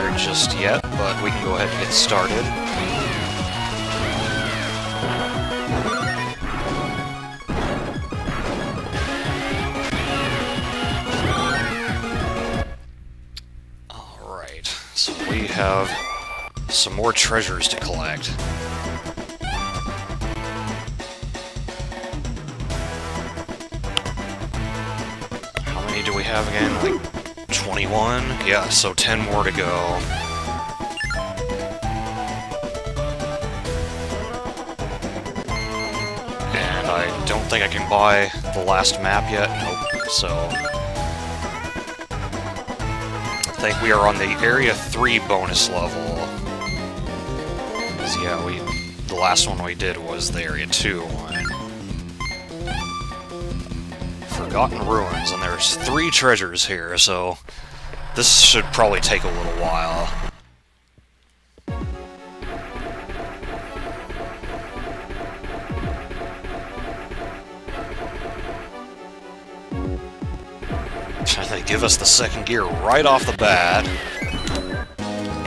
here just yet, but we can go ahead and get started. Alright, so we have some more treasures to collect. How many do we have again? Like 21? Yeah, so 10 more to go. And I don't think I can buy the last map yet. Nope. So... I think we are on the Area 3 bonus level. 'Cause, yeah, we... The last one we did was the Area 2 one. Forgotten Ruins, and there's three treasures here, so this should probably take a little while. They give us the second gear right off the bat.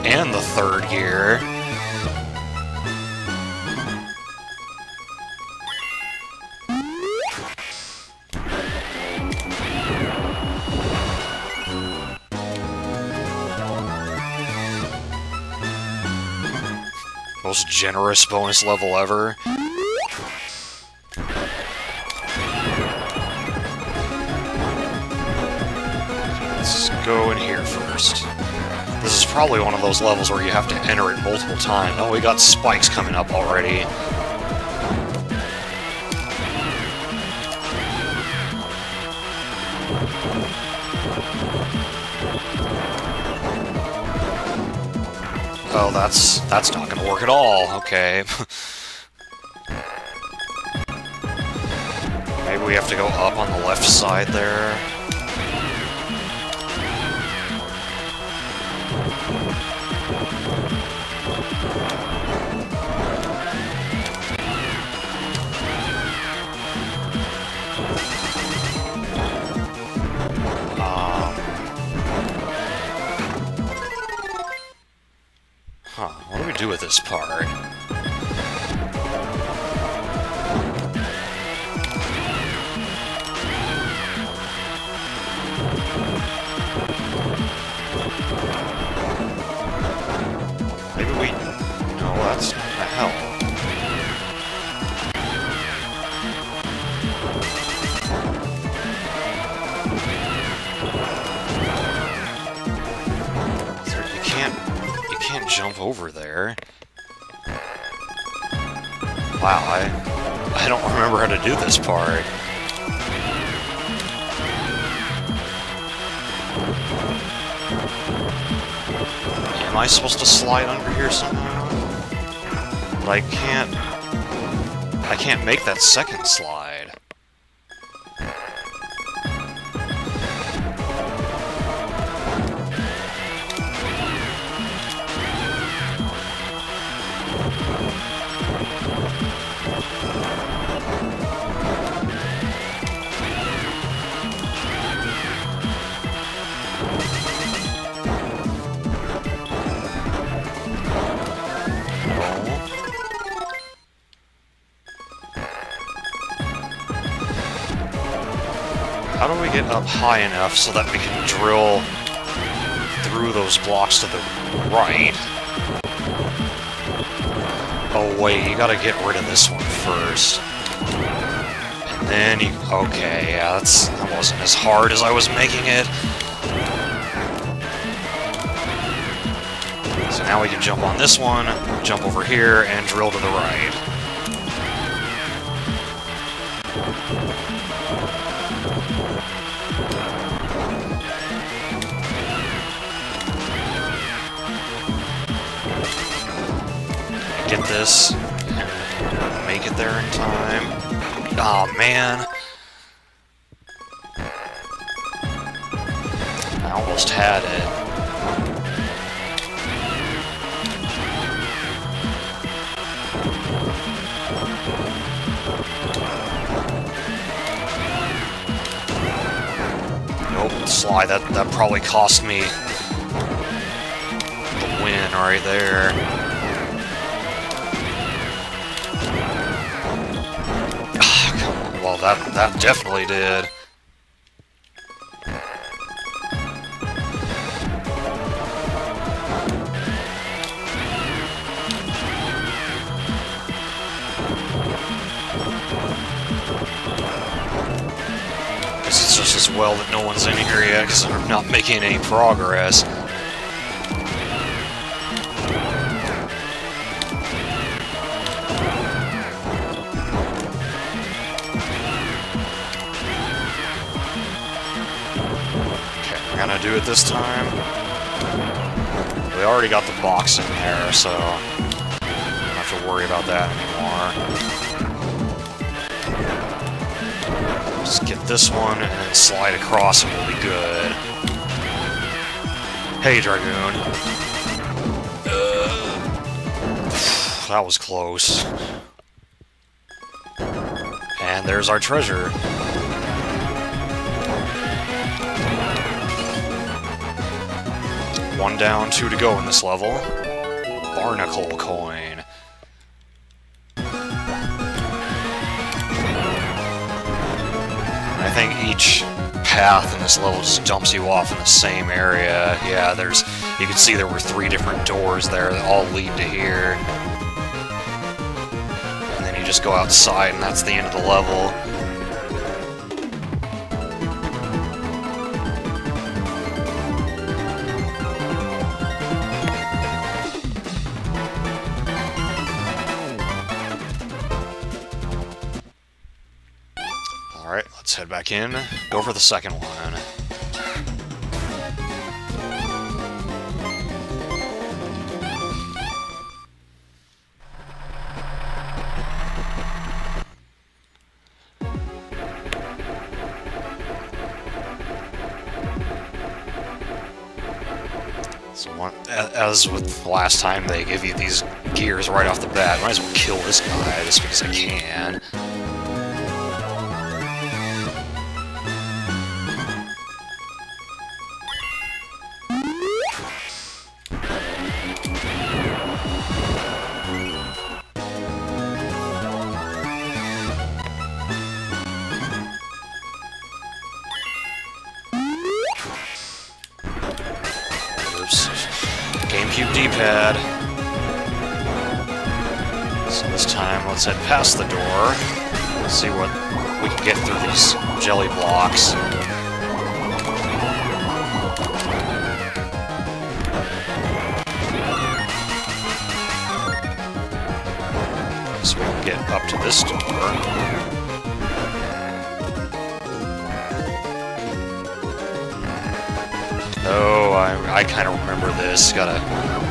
And the third gear. Most generous bonus level ever. Let's go in here first. This is probably one of those levels where you have to enter it multiple times. Oh, we got spikes coming up already. Oh, that's that's not gonna work at all. Okay. Maybe we have to go up on the left side there. Make that second slide. Get up high enough so that we can drill through those blocks to the right? Oh wait, you gotta get rid of this one first. And then you... Okay, yeah, that's, that wasn't as hard as I was making it. So now we can jump on this one, jump over here, and drill to the right. This, make it there in time. Oh man. I almost had it. Nope, slide. That that probably cost me the win right there. That, definitely did. Guess it's just as well that no one's in here yet, because I'm not making any progress. This time. We already got the box in there, so don't have to worry about that anymore. Just get this one and then slide across and we'll be good. Hey, Dragoon. That was close. And there's our treasure. One down, two to go in this level. Barnacle coin. I think each path in this level just dumps you off in the same area. Yeah, there's... You can see there were three different doors there that all lead to here. And then you just go outside and that's the end of the level. In. Go for the second one. So one, as with the last time, they give you these gears right off the bat. Might as well kill this guy just because I can. D-pad. So this time, let's head past the door. See what we can get through these jelly blocks. So we can get up to this door. I, I kind of remember this. Gotta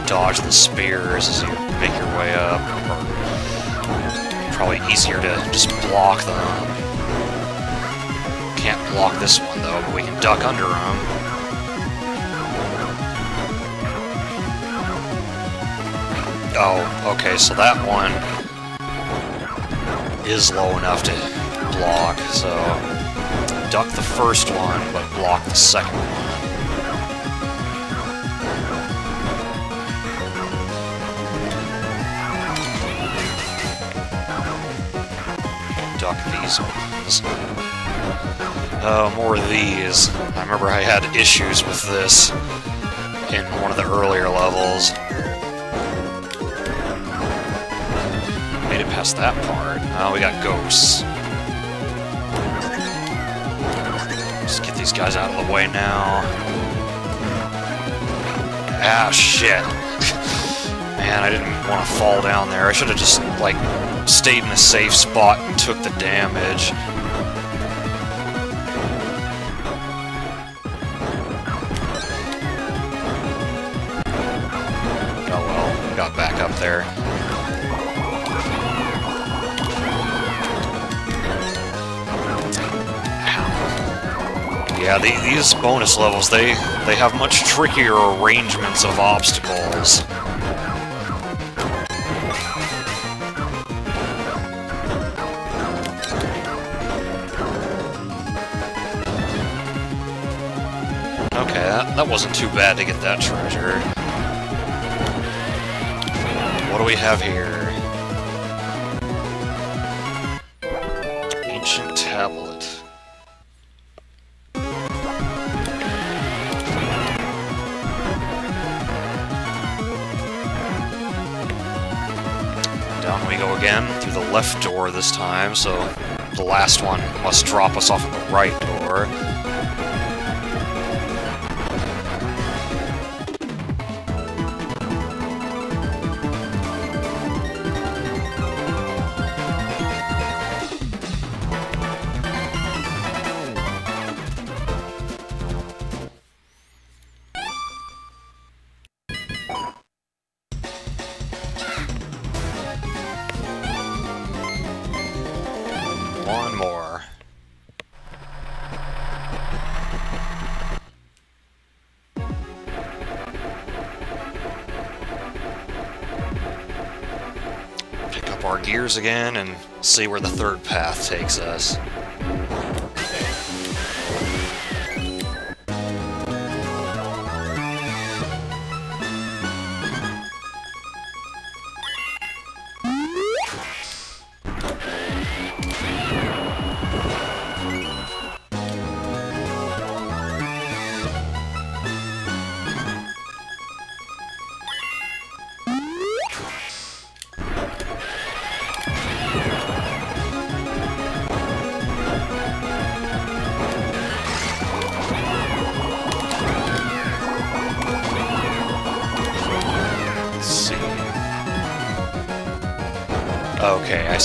dodge the spears as you make your way up. Or probably easier to just block them. Can't block this one though, but we can duck under them. Oh, okay, so that one is low enough to block, so duck the first one, but block the second one. These ones. Oh, more of these. I remember I had issues with this in one of the earlier levels. Made it past that part. Oh, we got ghosts. Just get these guys out of the way now. Ah, shit. Man, I didn't want to fall down there. I should have just, like, stayed in a safe spot and took the damage. Oh well, got back up there. Yeah, the, these bonus levels, they, they have much trickier arrangements of obstacles. That, wasn't too bad to get that treasure. What do we have here? Ancient tablet. Down we go again, through the left door this time, so the last one must drop us off at the right door. Again and see where the third path takes us.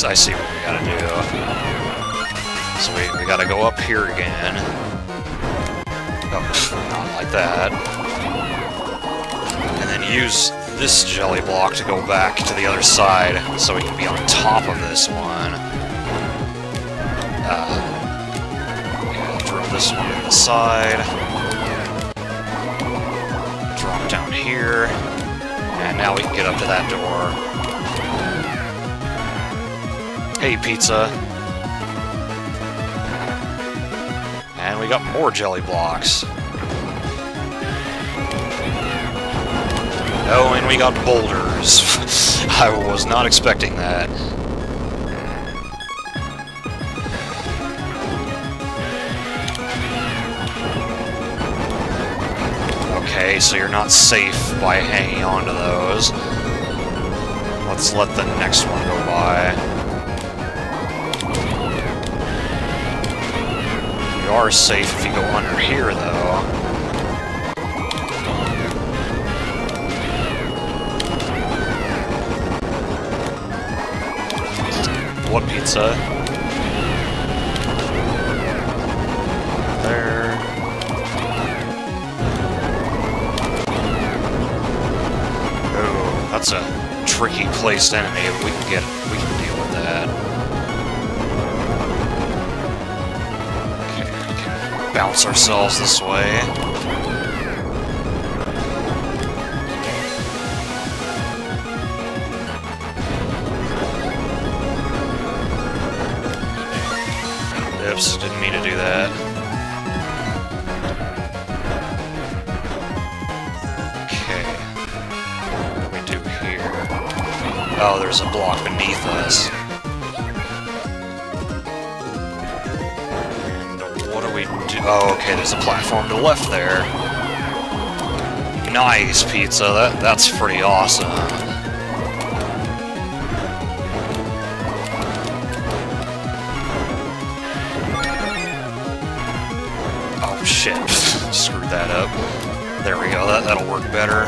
I see what we gotta do. So we, we gotta go up here again. Oh, not like that. And then use this jelly block to go back to the other side so we can be on top of this one. Uh, yeah, throw this one to the side. Drop down here. And now we can get up to that door. Hey, pizza. And we got more jelly blocks. Oh, and we got boulders. I was not expecting that. Okay, so you're not safe by hanging on to those. Let's let the next one go by. Are safe if you go under here, though. Blood pizza. There. Oh, that's a tricky placed enemy. If we can get we bounce ourselves this way. Platform to the left there. Nice, pizza. That that's pretty awesome. Oh shit! Screwed that up. There we go. That that'll work better.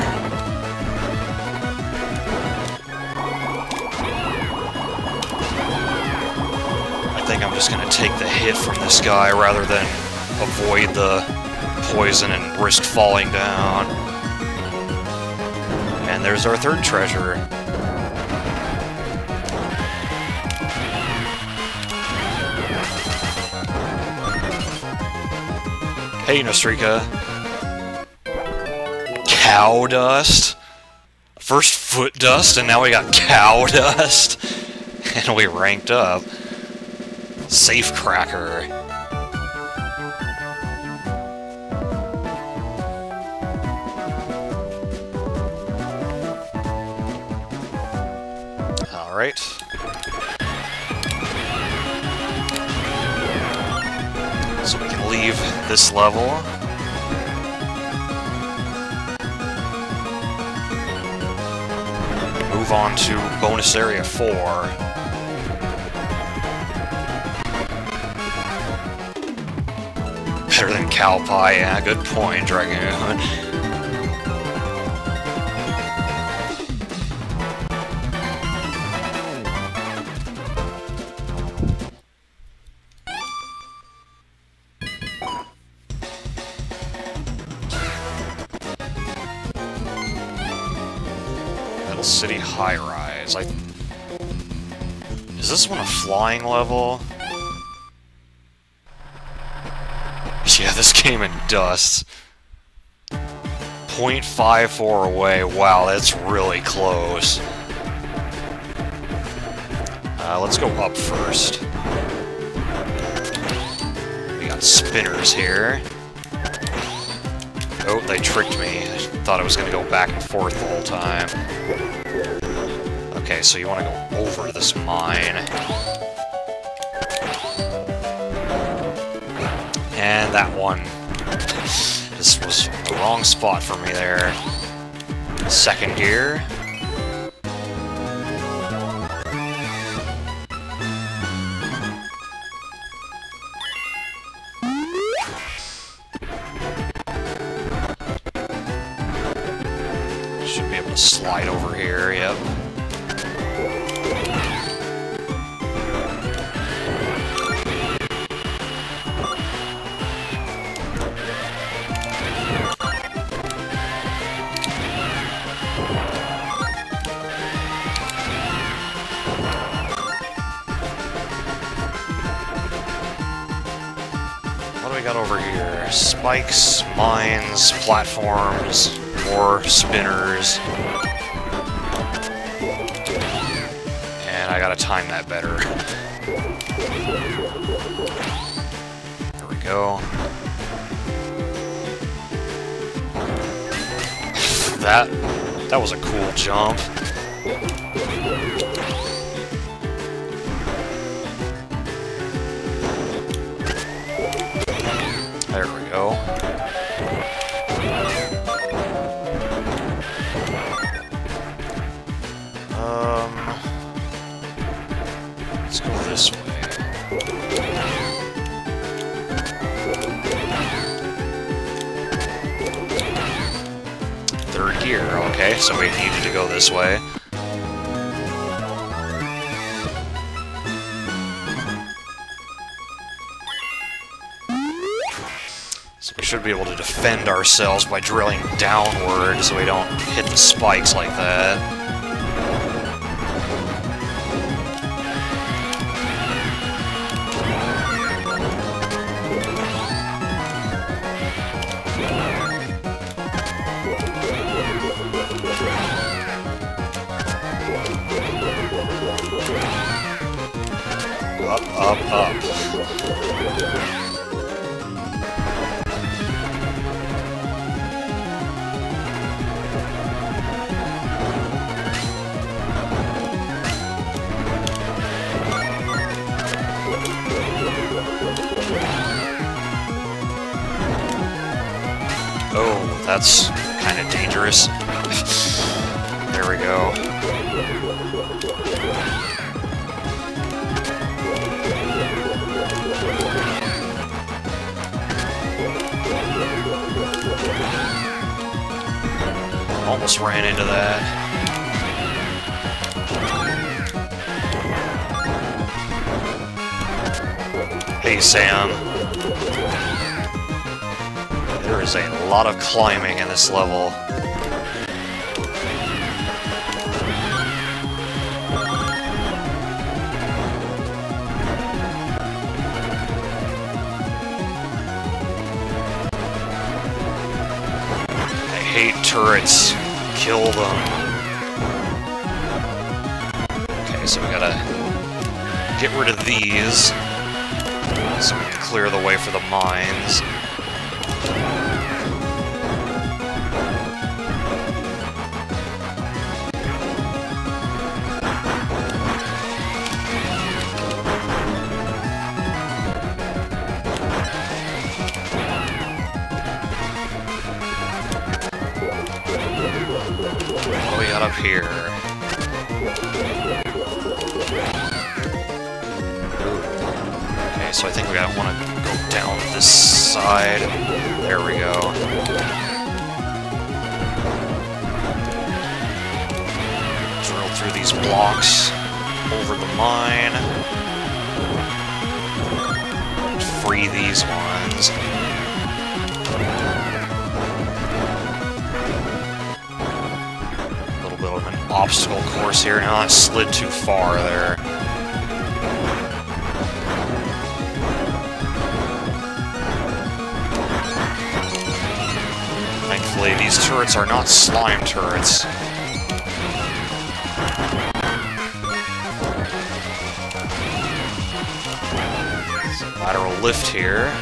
I think I'm just gonna take the hit from this guy rather than avoid the poison and risk falling down. And there's our third treasure. Hey, Nostrika. Cow dust? First foot dust, and now we got cow dust. And we ranked up. Safe cracker. Alright. So we can leave this level. Move on to bonus area 4. Better than cow pie, yeah, good point, Dragoon. Flying level? Yeah, this came in dust. 0.54 away. Wow, that's really close. Uh, let's go up first. We got spinners here. Oh, they tricked me. I thought I was going to go back and forth the whole time. Okay, so you want to go over this mine. And that one. This was the wrong spot for me there. Second gear. Time that better. There we go. That, that was a cool jump. Ourselves by drilling downward so we don't hit the spikes like that. That's kind of dangerous. there we go. Almost ran into that. Hey, Sam. There is a lot of climbing in this level. I hate turrets. Kill them. Okay, so we gotta get rid of these so we can clear the way for the mines. Too far there. Thankfully, these turrets are not slime turrets. Lateral lift here.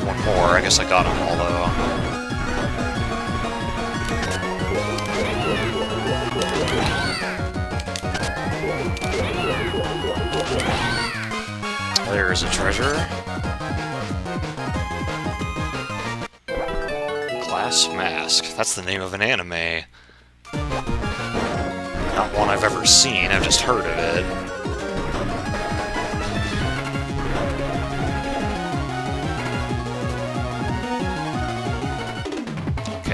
One more. I guess I got them all, though. There's a treasure. Glass Mask. That's the name of an anime. Not one I've ever seen, I've just heard of it.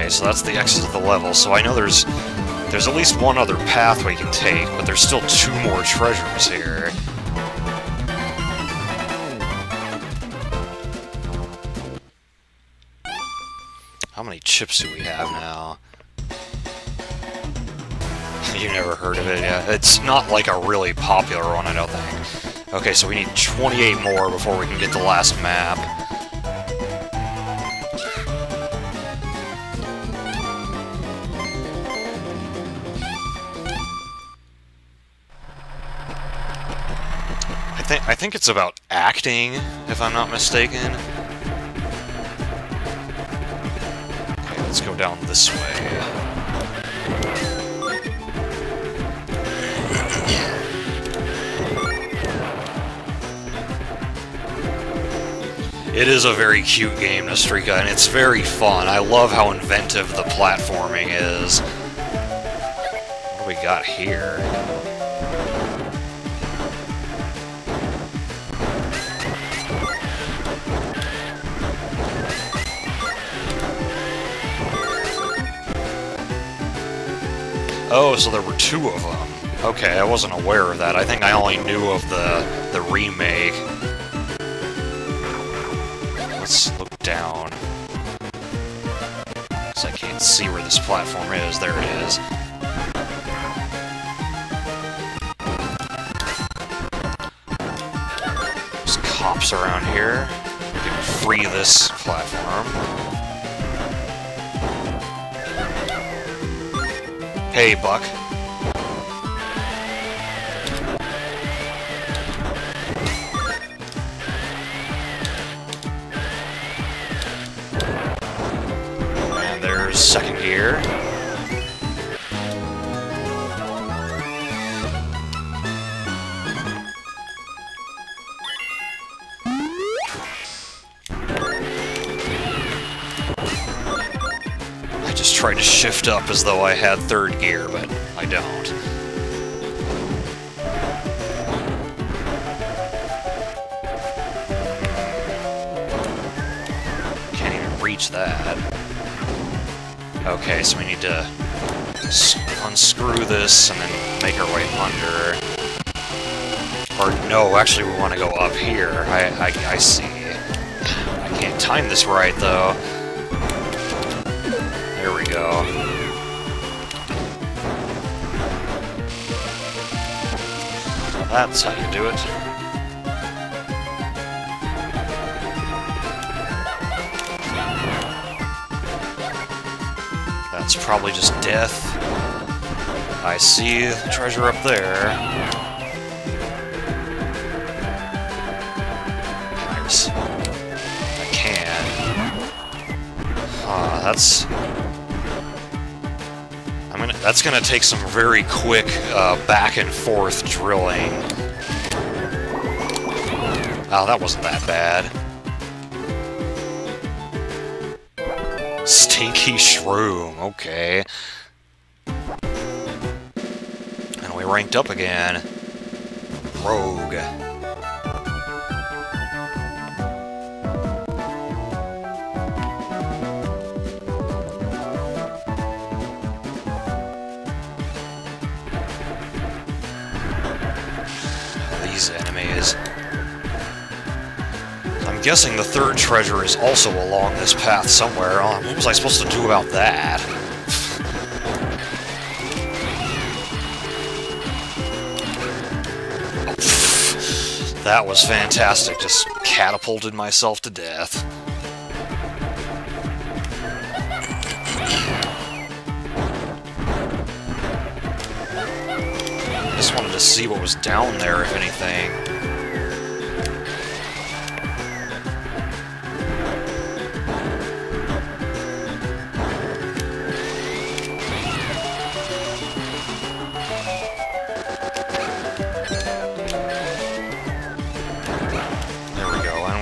Okay, so that's the exit of the level, so I know there's there's at least one other path we can take, but there's still two more treasures here. How many chips do we have now? you never heard of it, yeah. It's not like a really popular one, I don't think. Okay, so we need 28 more before we can get the last map. Think I think it's about acting, if I'm not mistaken. Okay, let's go down this way. It is a very cute game, Nostrika, and it's very fun. I love how inventive the platforming is. What do we got here? Oh, so there were two of them. Okay, I wasn't aware of that. I think I only knew of the the remake. Let's look down. So I can't see where this platform is. There it is. There's cops around here. We can free this platform. Hey, Buck. Shift up as though I had third gear, but I don't. Can't even reach that. Okay, so we need to unscrew this and then make our way under. Or, no, actually we want to go up here. I, I, I see. I can't time this right, though. That's how you do it. That's probably just death. I see the treasure up there. I can. Huh, that's... That's gonna take some very quick uh, back and forth drilling. Oh, that wasn't that bad. Stinky Shroom, okay. And we ranked up again. Rogue. Guessing the third treasure is also along this path somewhere. Oh, what was I supposed to do about that? that was fantastic. Just catapulted myself to death. Just wanted to see what was down there, if anything.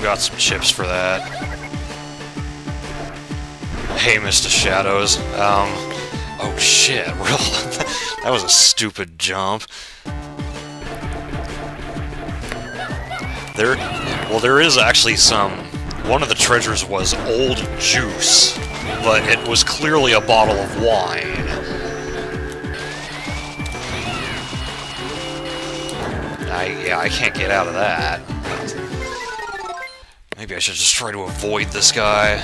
Got some chips for that. Hey, Mr. Shadows. Um, oh shit, that was a stupid jump. There, well, there is actually some. One of the treasures was old juice, but it was clearly a bottle of wine. I, yeah, I can't get out of that. Maybe I should just try to avoid this guy.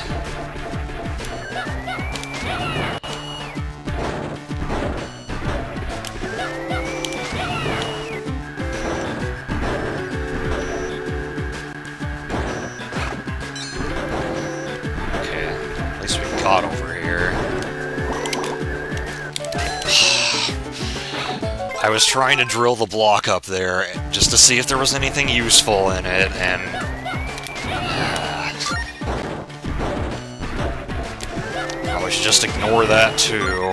Okay, at least we got over here. I was trying to drill the block up there just to see if there was anything useful in it, and ignore that too.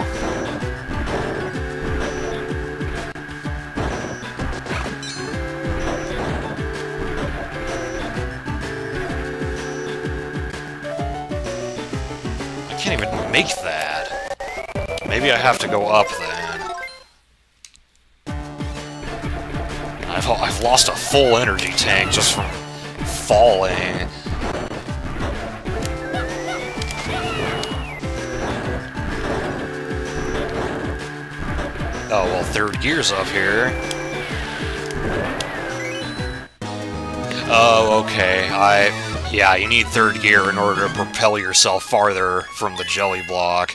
I can't even make that. Maybe I have to go up then. I've, I've lost a full energy tank just from falling. Third gear's up here. Oh, okay. I... Yeah, you need third gear in order to propel yourself farther from the jelly block.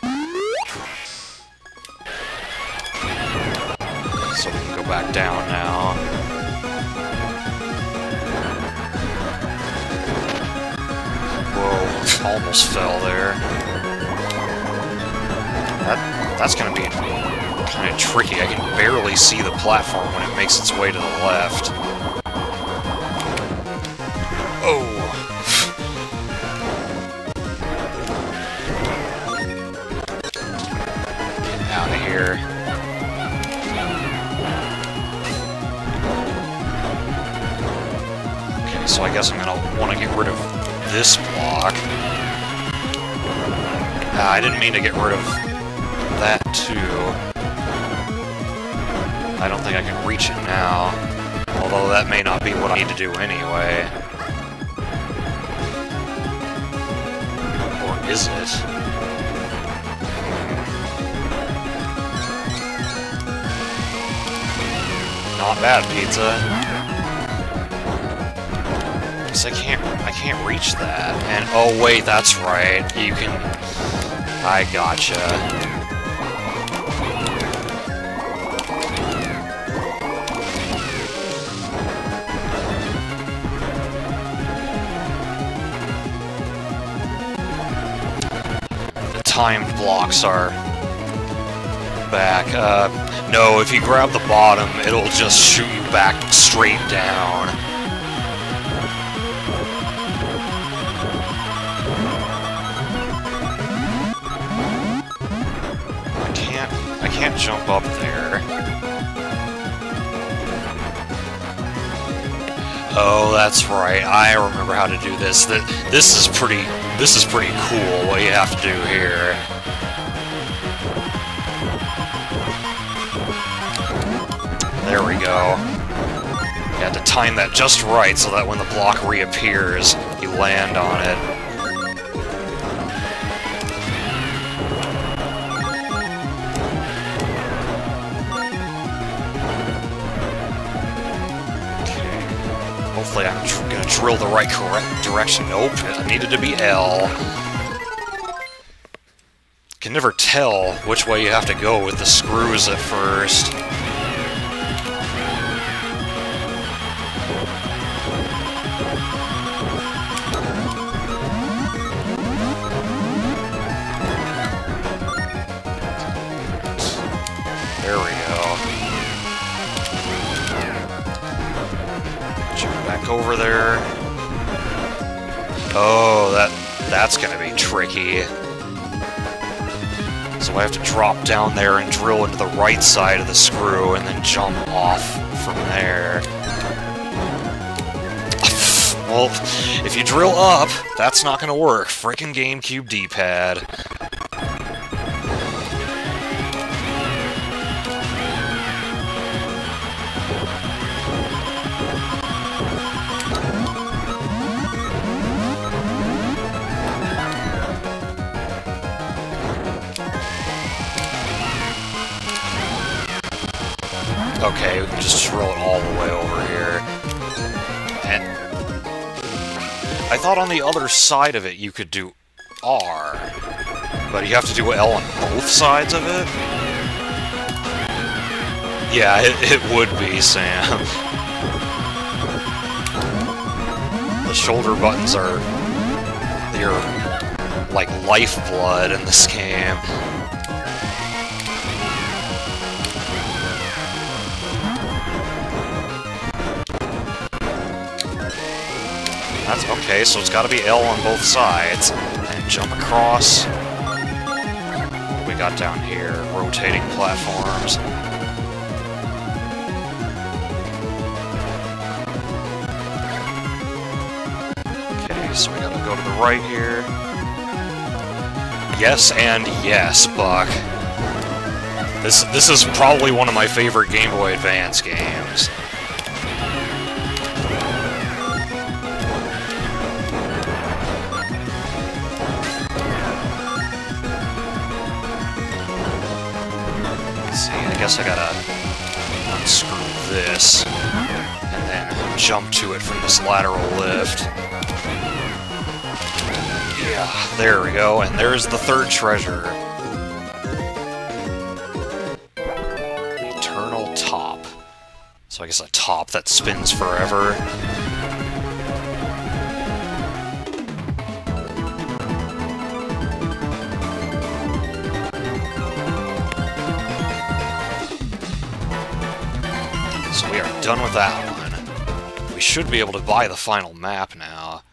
See the platform when it makes its way to the left. Oh! Get out of here. Okay, so I guess I'm gonna want to get rid of this block. Uh, I didn't mean to get rid of that too. I don't think I can reach it now. Although that may not be what I need to do anyway. Or is it? Not bad, pizza. Guess I can't I can't reach that. And oh wait, that's right. You can I gotcha. Blocks are back. Uh, no, if you grab the bottom, it'll just shoot you back straight down. I can't... I can't jump up there. Oh, that's right. I remember how to do this. That this is pretty... This is pretty cool, what you have to do here. There we go. You have to time that just right so that when the block reappears, you land on it. Drill the right correct direction. Nope, it needed to be L. Can never tell which way you have to go with the screws at first. Drop down there and drill into the right side of the screw and then jump off from there. well, if you drill up, that's not gonna work. Freaking GameCube D-pad. Side of it you could do R, but you have to do L on both sides of it? Yeah, it, it would be, Sam. the shoulder buttons are... They're like lifeblood in this game. So it's gotta be L on both sides. And jump across. we got down here? Rotating platforms. Okay, so we gotta go to the right here. Yes and yes, Buck. This this is probably one of my favorite Game Boy Advance games. Guess I gotta unscrew this, and then jump to it from this lateral lift. Yeah, there we go, and there's the third treasure. Eternal top. So I guess a top that spins forever. Done with that one. We should be able to buy the final map now.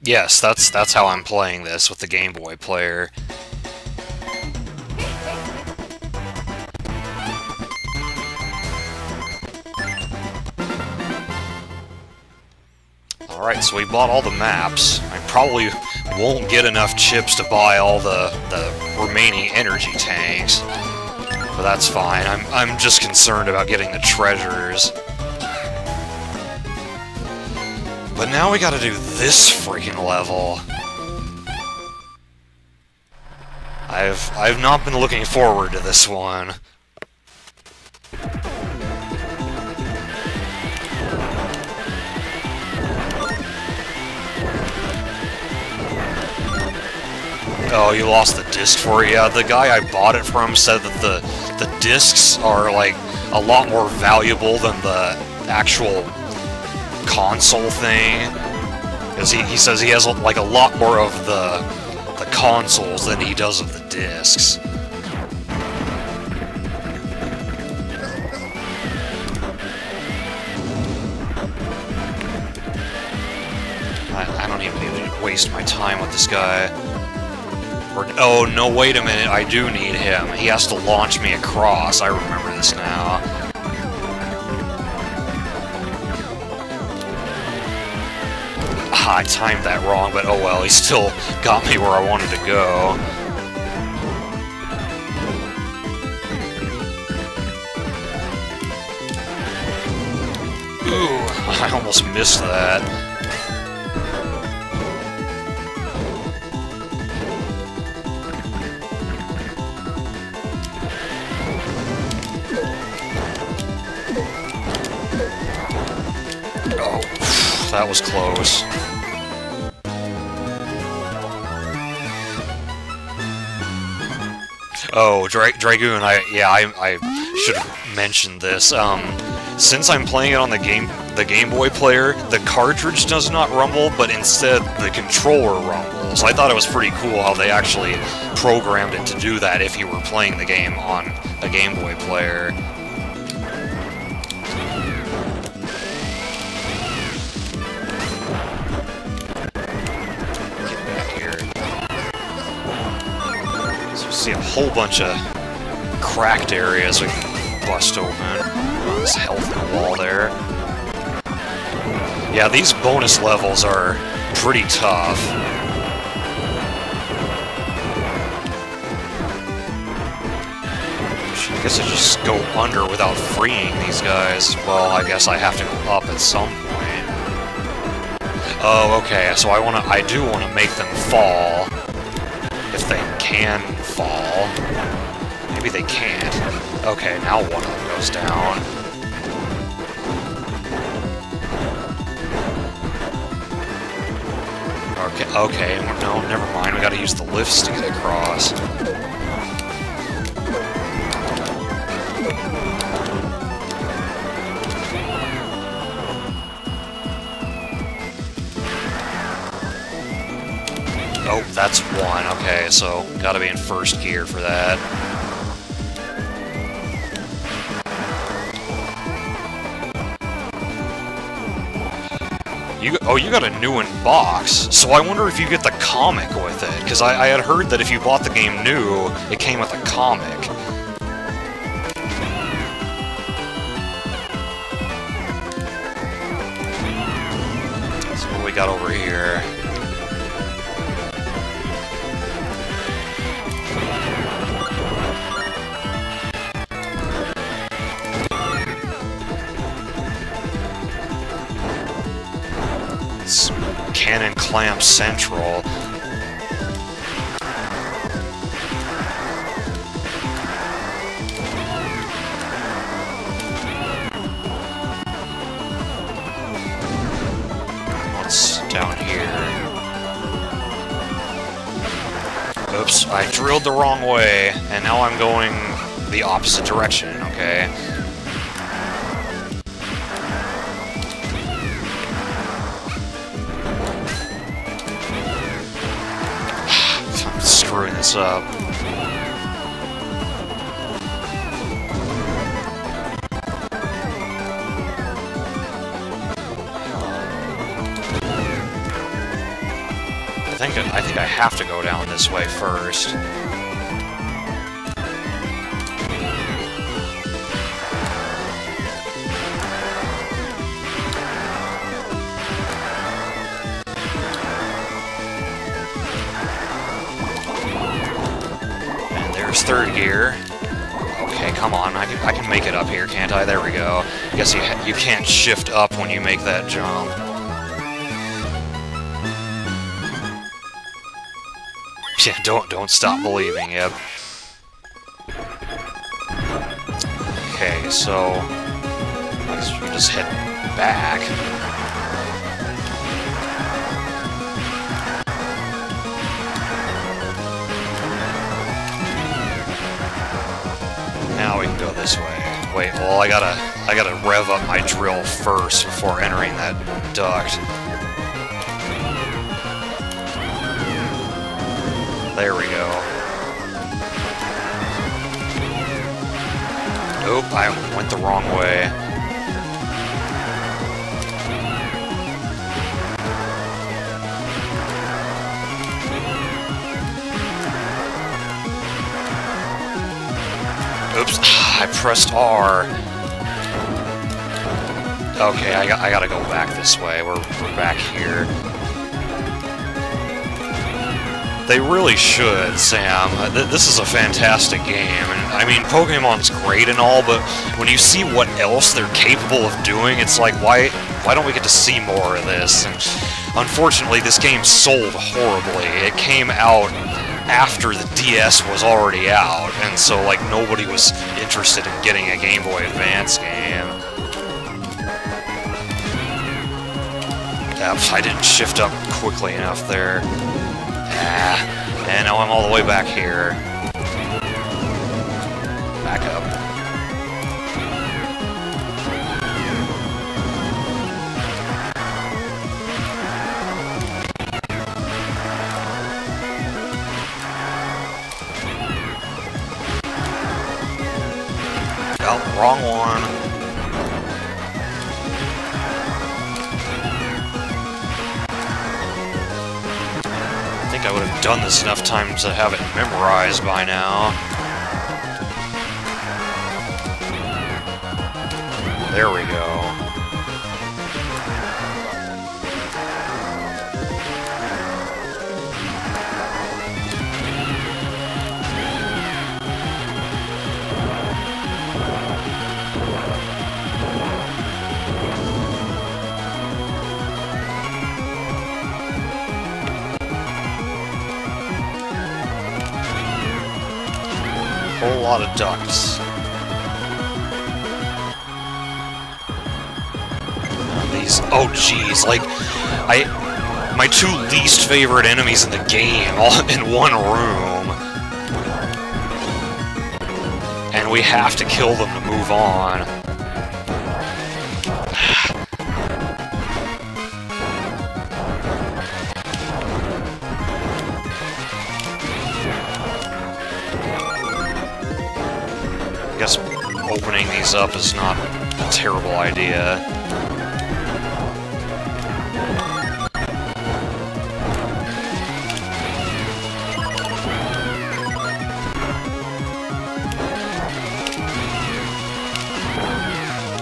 Yes, that's that's how I'm playing this with the Game Boy player. Alright, so we bought all the maps. I probably won't get enough chips to buy all the, the remaining energy tanks. But that's fine. I'm, I'm just concerned about getting the treasures. But now we gotta do this freaking level. I've I've not been looking forward to this one. Oh, you lost the disc for it? Yeah, the guy I bought it from said that the, the discs are, like, a lot more valuable than the actual console thing. Because he, he says he has, like, a lot more of the, the consoles than he does of the discs. I, I don't even need to waste my time with this guy. Oh, no, wait a minute, I do need him. He has to launch me across. I remember this now. Ah, I timed that wrong, but oh well, he still got me where I wanted to go. Ooh, I almost missed that. That was close. Oh, Dra Dragoon, I yeah, I, I should have mentioned this. Um, since I'm playing it on the game the Game Boy player, the cartridge does not rumble, but instead the controller rumbles. I thought it was pretty cool how they actually programmed it to do that if you were playing the game on a Game Boy player. Whole bunch of cracked areas we can bust open. This health wall there. Yeah, these bonus levels are pretty tough. I guess I just go under without freeing these guys. Well, I guess I have to go up at some point. Oh, okay, so I wanna I do wanna make them fall can fall. Maybe they can't. Okay, now one of them goes down. Okay, okay, no, never mind. We gotta use the lifts to get across. That's one. Okay, so gotta be in first gear for that. You, oh, you got a new in box. So I wonder if you get the comic with it, because I, I had heard that if you bought the game new, it came with a comic. So what we got over here? Clamp Central. What's down here? Oops, I drilled the wrong way, and now I'm going the opposite direction, okay? This up. Uh, I think I think I have to go down this way first. Can't I? There we go. I Guess you, you can't shift up when you make that jump. Yeah, don't, don't stop believing, yep. Okay, so... We just head back. Wait, well I gotta I gotta rev up my drill first before entering that duct. There we go. Nope, I went the wrong way. I pressed R. Okay, I, I gotta go back this way. We're, we're back here. They really should, Sam. Uh, th this is a fantastic game. And I mean, Pokemon's great and all, but when you see what else they're capable of doing, it's like, why why don't we get to see more of this? And unfortunately, this game sold horribly. It came out after the DS was already out, and so like nobody was interested in getting a Game Boy Advance game. Yeah, I didn't shift up quickly enough there. Ah, and now I'm all the way back here. Wrong one. I think I would have done this enough times to have it memorized by now. There we go. Lot of ducks. These, oh geez, like, I, my two least favorite enemies in the game, all in one room. And we have to kill them to move on. Up is not a terrible idea.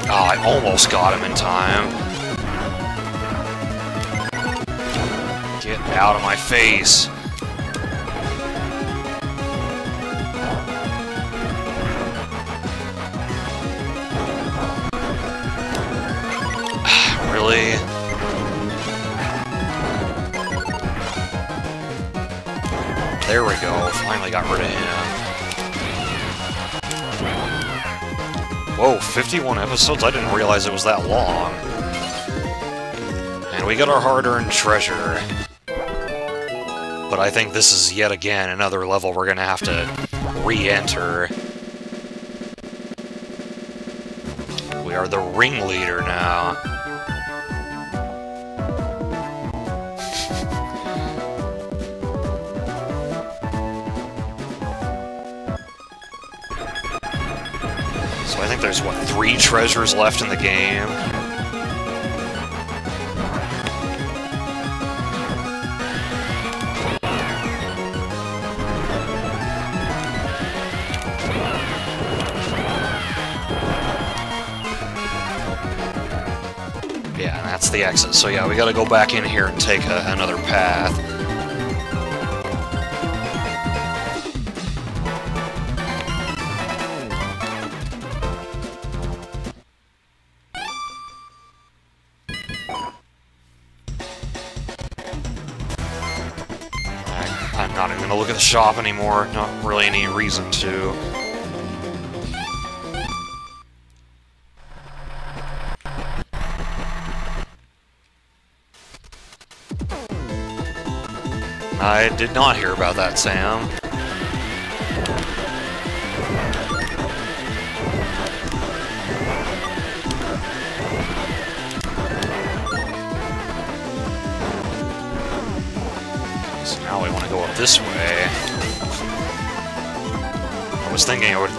Oh, I almost got him in time. Get out of my face. Finally got rid of him. Whoa, 51 episodes? I didn't realize it was that long. And we got our hard-earned treasure. But I think this is yet again another level we're gonna have to re-enter. We are the ringleader now. Three treasures left in the game? Yeah, and that's the exit. So yeah, we gotta go back in here and take a, another path. Shop anymore. Not really any reason to. I did not hear about that, Sam.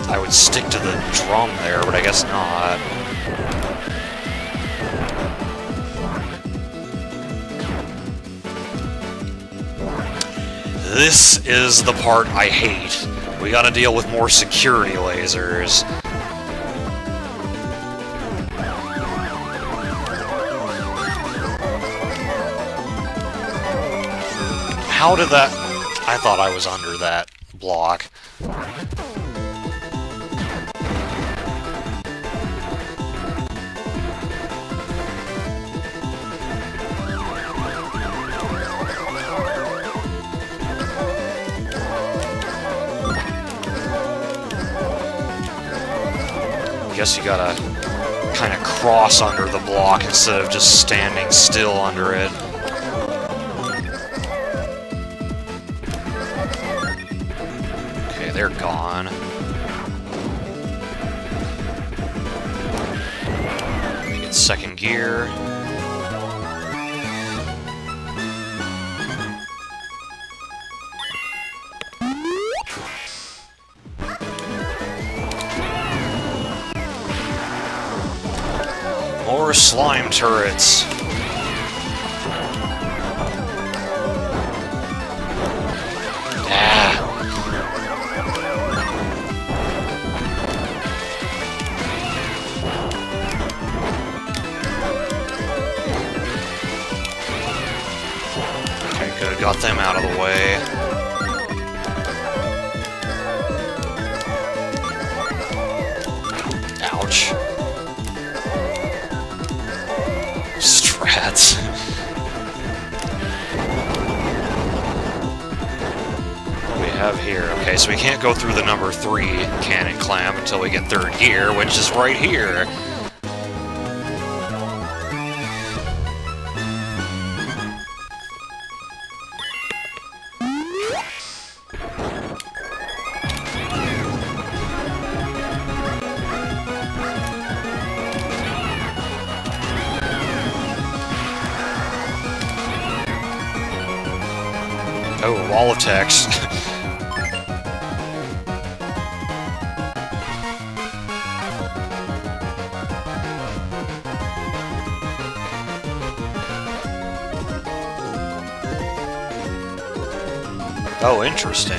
I would stick to the drum there, but I guess not. This is the part I hate. We gotta deal with more security lasers. How did that... I thought I was under that block. You gotta kind of cross under the block instead of just standing still under it. Turrets. Ah. Got them out gear, which is right here. Oh, interesting.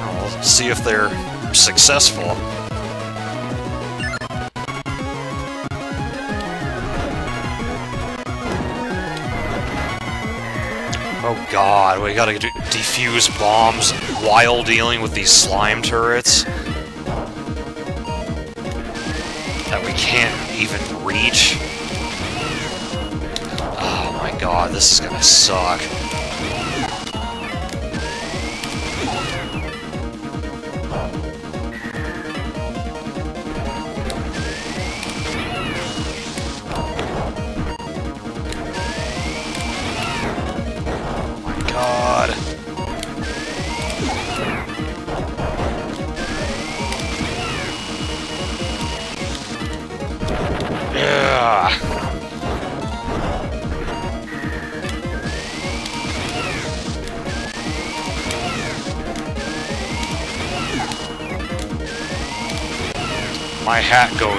I'll see if they're successful. Oh god, we gotta defuse bombs while dealing with these slime turrets. That we can't even reach. God, this is gonna suck.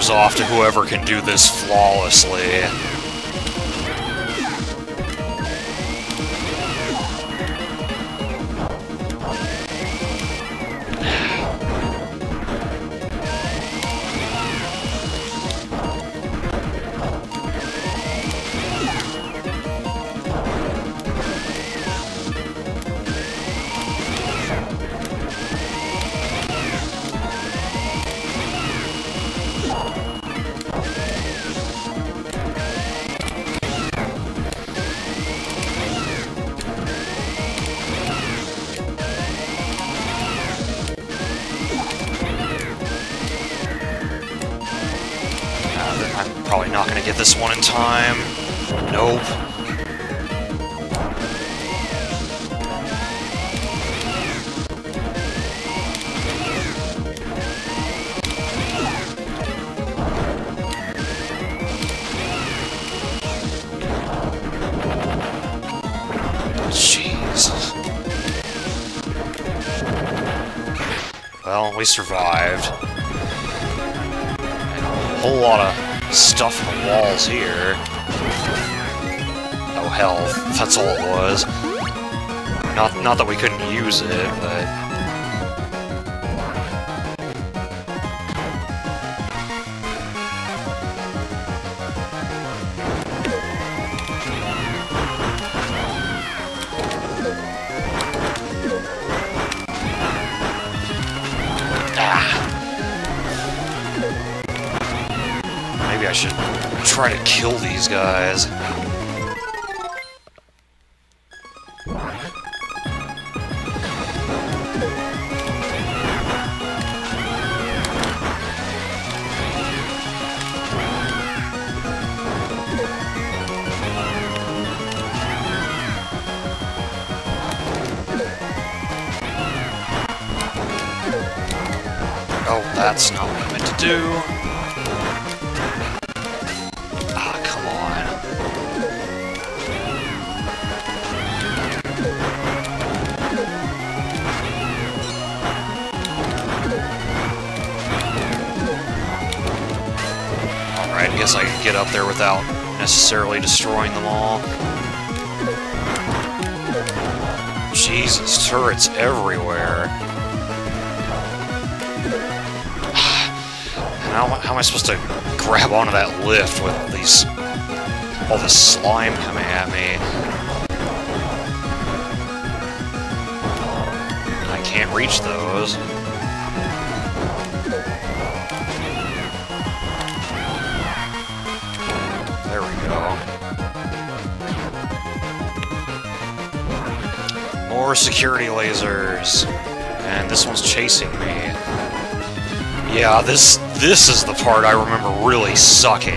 Goes off to whoever can do this flawlessly. Survived. And a whole lot of stuff on the walls here. Oh hell, that's all it was. Not, not that we couldn't use it, but... these guys. There without necessarily destroying them all. Jesus, turrets everywhere. How, how am I supposed to grab onto that lift with these... all this slime coming at me? I can't reach those. More security lasers. And this one's chasing me. Yeah, this this is the part I remember really sucking.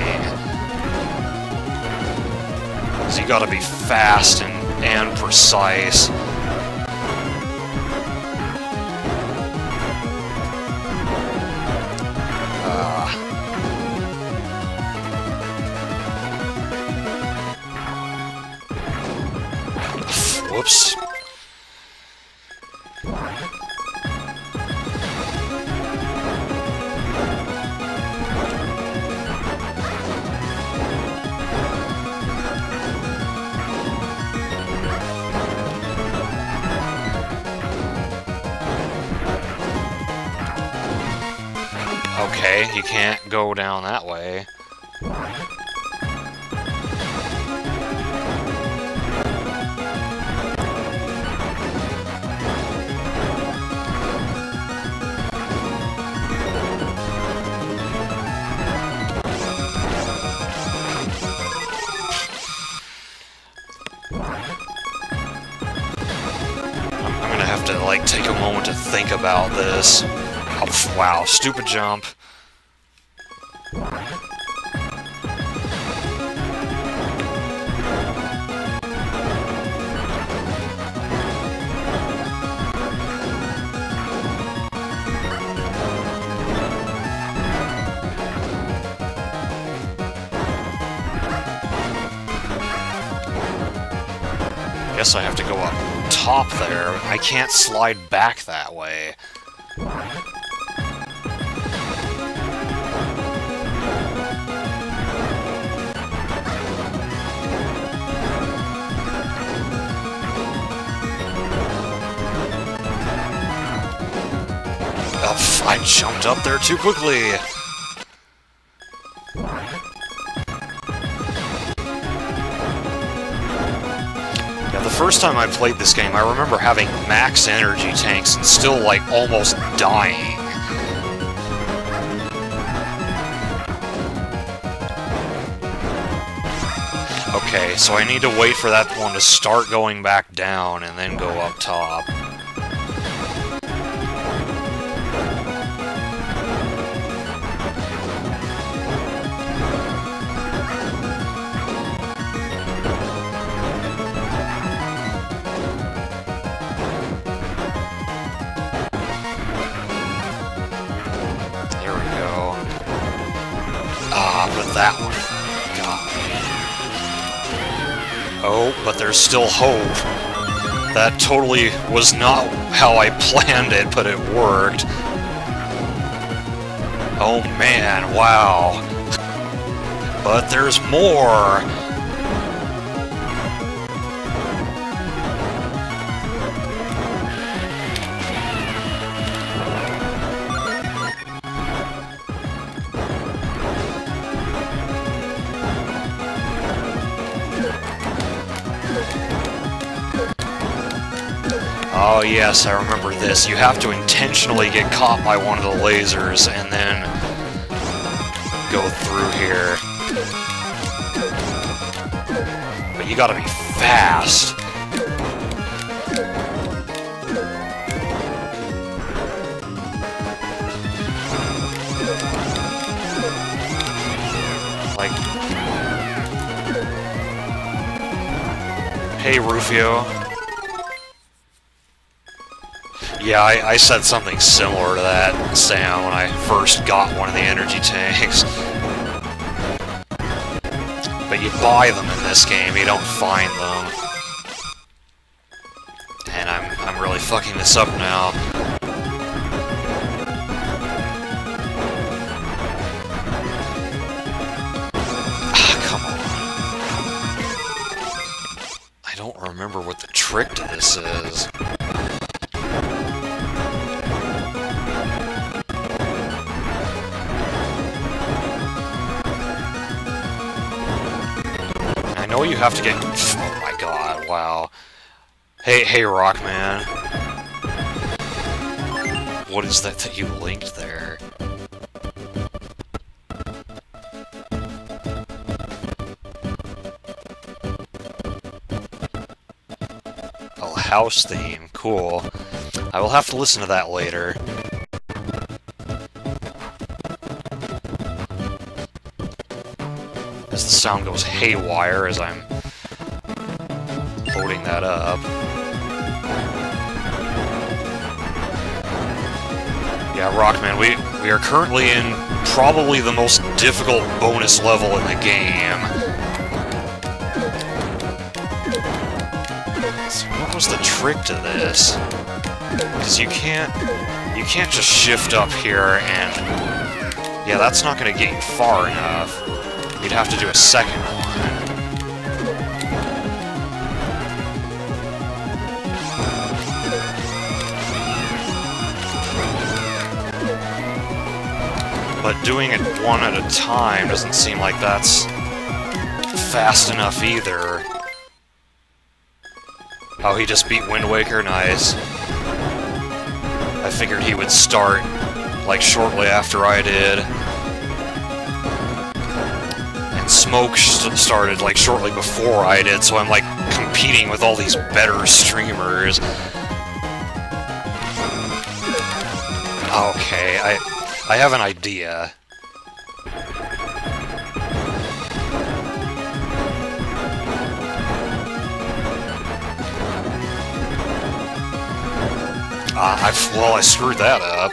Because you gotta be fast and, and precise. Stupid jump. Guess I have to go up top there. I can't slide back that way. Jumped up there too quickly. Yeah, the first time I played this game, I remember having max energy tanks and still, like, almost dying. Okay, so I need to wait for that one to start going back down and then go up top. There's still hope. That totally was not how I planned it, but it worked. Oh man, wow. But there's more! Oh yes, I remember this. You have to intentionally get caught by one of the lasers and then go through here. But you gotta be fast. Like... Hey, Rufio. Yeah, I, I, said something similar to that, Sam, when I first got one of the energy tanks. But you buy them in this game, you don't find them. And I'm, I'm really fucking this up now. Have to get... Oh my god, wow. Hey, hey, Rockman. What is that that you linked there? Oh, house theme. Cool. I will have to listen to that later. as the sound goes haywire as I'm that uh, up. Yeah, Rockman, we, we are currently in probably the most difficult bonus level in the game. So what was the trick to this? Because you can't... You can't just shift up here and... Yeah, that's not going to get you far enough. You'd have to do a second doing it one at a time doesn't seem like that's fast enough either. Oh, he just beat Wind Waker? Nice. I figured he would start, like, shortly after I did. And Smoke started like shortly before I did, so I'm like competing with all these better streamers. Okay, I I have an idea. Uh, I, well, I screwed that up.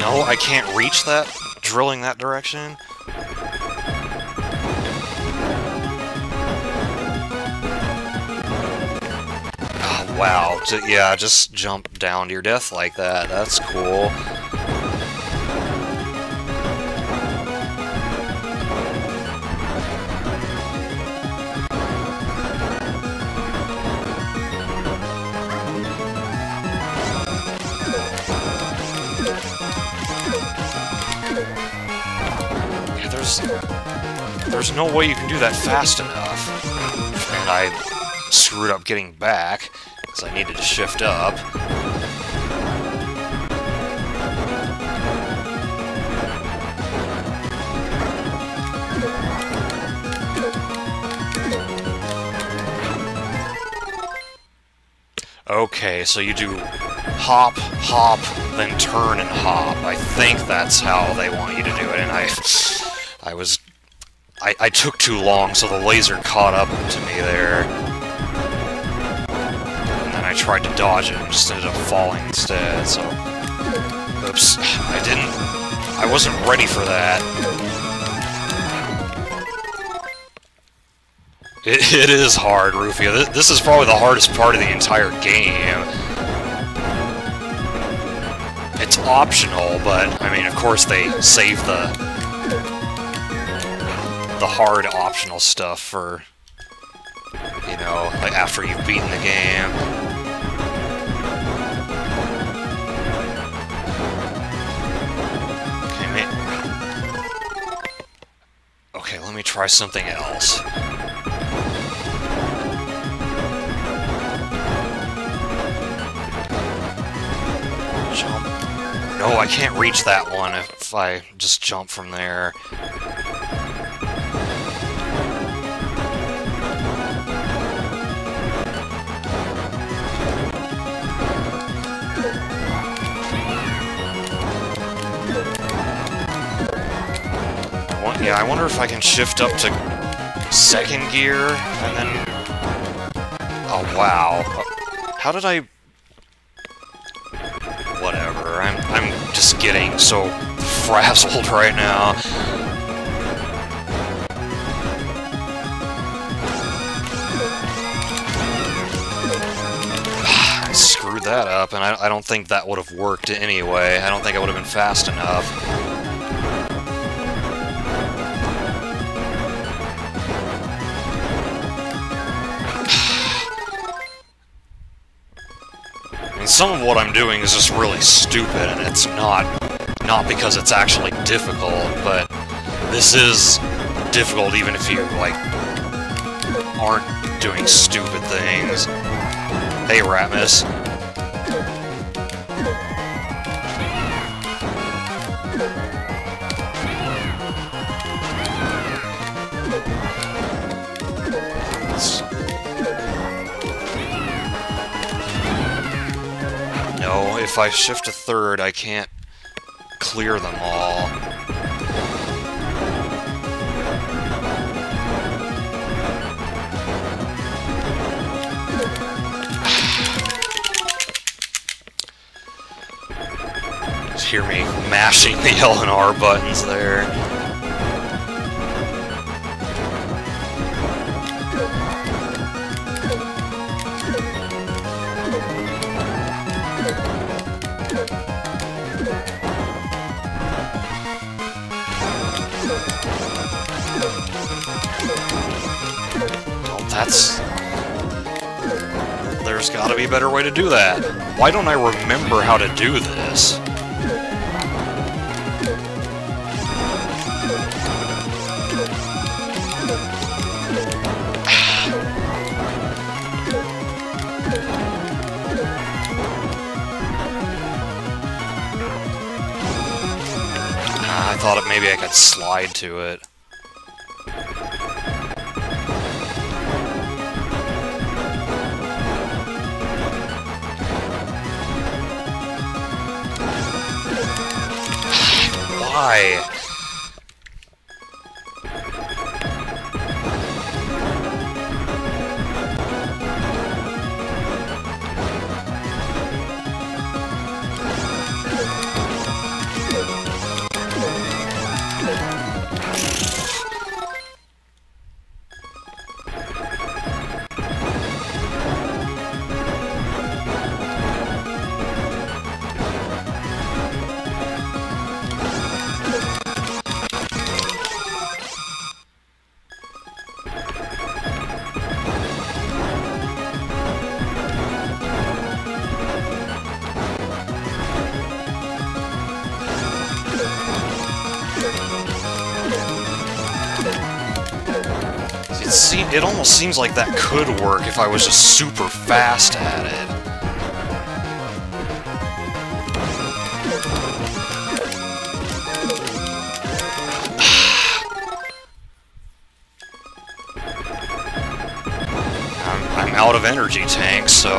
No, I can't reach that, drilling that direction. Oh, wow, yeah, just jump down to your death like that. That's cool. There's no way you can do that fast enough. And I screwed up getting back, because I needed to shift up. Okay, so you do hop, hop, then turn and hop. I think that's how they want you to do it, and I I was I, I took too long, so the laser caught up to me there. And then I tried to dodge it and just ended up falling instead, so... Oops, I didn't... I wasn't ready for that. It, it is hard, Rufio. This, this is probably the hardest part of the entire game. It's optional, but, I mean, of course they save the the hard optional stuff for, you know, like after you've beaten the game. Okay. Okay, let me try something else. Jump. No, I can't reach that one if I just jump from there. Yeah, I wonder if I can shift up to second gear, and then... Oh, wow. How did I... Whatever, I'm, I'm just getting so frazzled right now. I screwed that up, and I, I don't think that would have worked anyway. I don't think I would have been fast enough. And some of what I'm doing is just really stupid, and it's not not because it's actually difficult, but this is difficult even if you, like, aren't doing stupid things. Hey, Ratmus. If I shift to third, I can't clear them all. Just hear me mashing the L and R buttons there. That's... There's gotta be a better way to do that. Why don't I remember how to do this? I thought maybe I could slide to it. Why? Seems like that could work if I was just super fast at it. I'm, I'm out of energy tanks, so...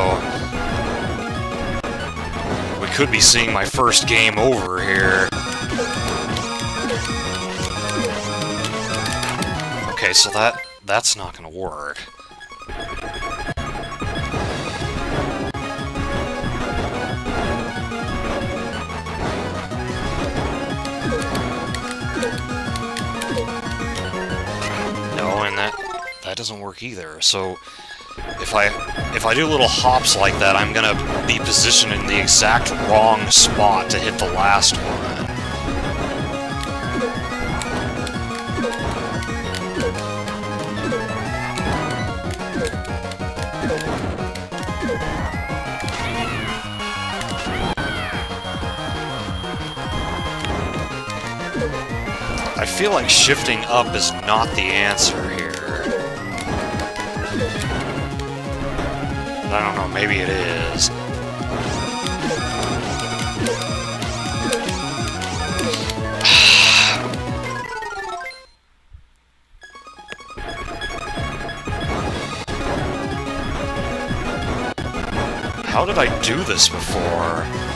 We could be seeing my first game over here. Okay, so that that's not gonna work. No, and that that doesn't work either. So if I if I do little hops like that, I'm gonna be positioned in the exact wrong spot to hit the last one. Feel like shifting up is not the answer here. I don't know, maybe it is. How did I do this before?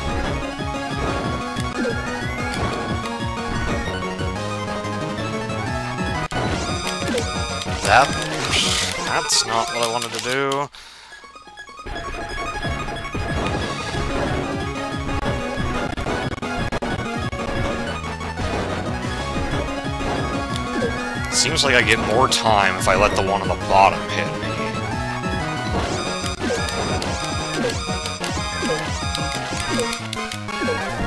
That... That's not what I wanted to do. Seems like I get more time if I let the one on the bottom hit me.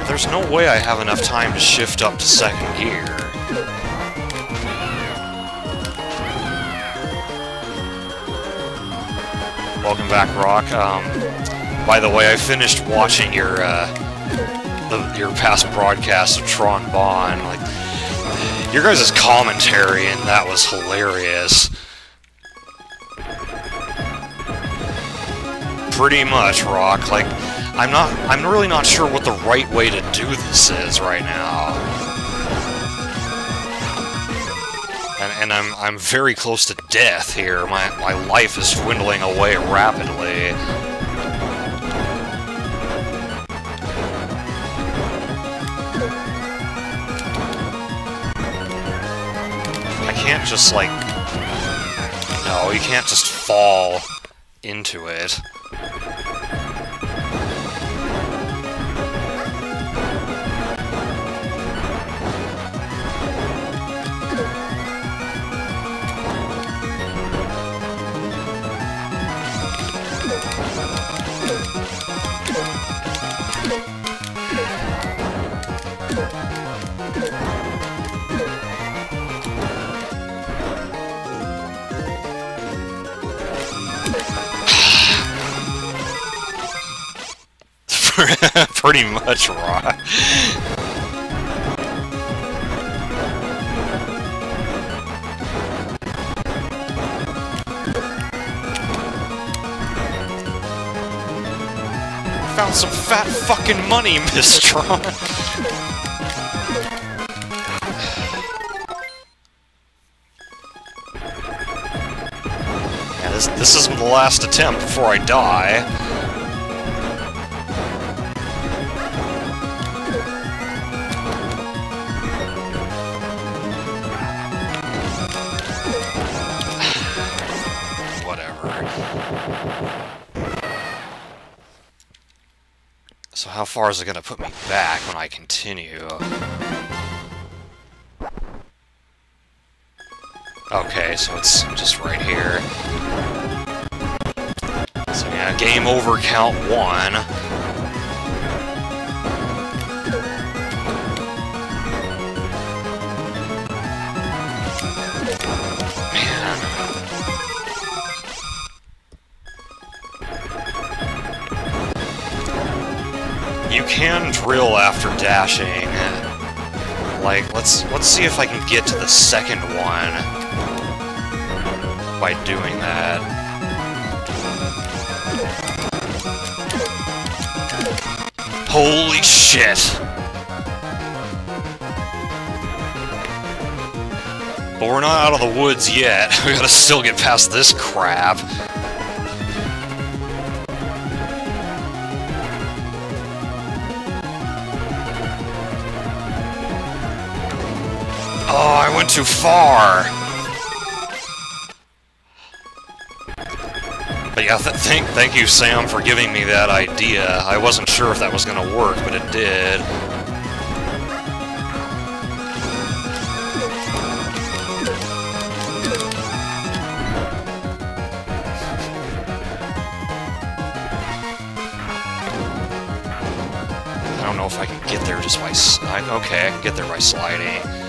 There's no way I have enough time to shift up to second gear. Welcome back, Rock. Um, by the way, I finished watching your uh, the, your past broadcast of Tron Bonne. Like, your guys' commentary, and that was hilarious. Pretty much, Rock. Like, I'm not, I'm really not sure what the right way to do this is right now. And, and I'm, I'm very close to death here. My, my life is dwindling away rapidly. I can't just, like... No, you can't just fall into it. Pretty much, Raw. Found some fat fucking money, Mistron. yeah, this, this isn't the last attempt before I die. Far is it going to put me back when I continue? Okay, so it's just right here. So yeah, game over, count one. Dashing. Like, let's let's see if I can get to the second one by doing that. Holy shit! But we're not out of the woods yet. We gotta still get past this crap. too far. But yeah, th thank, thank you, Sam, for giving me that idea. I wasn't sure if that was going to work, but it did. I don't know if I can get there just by... Okay, I can get there by sliding.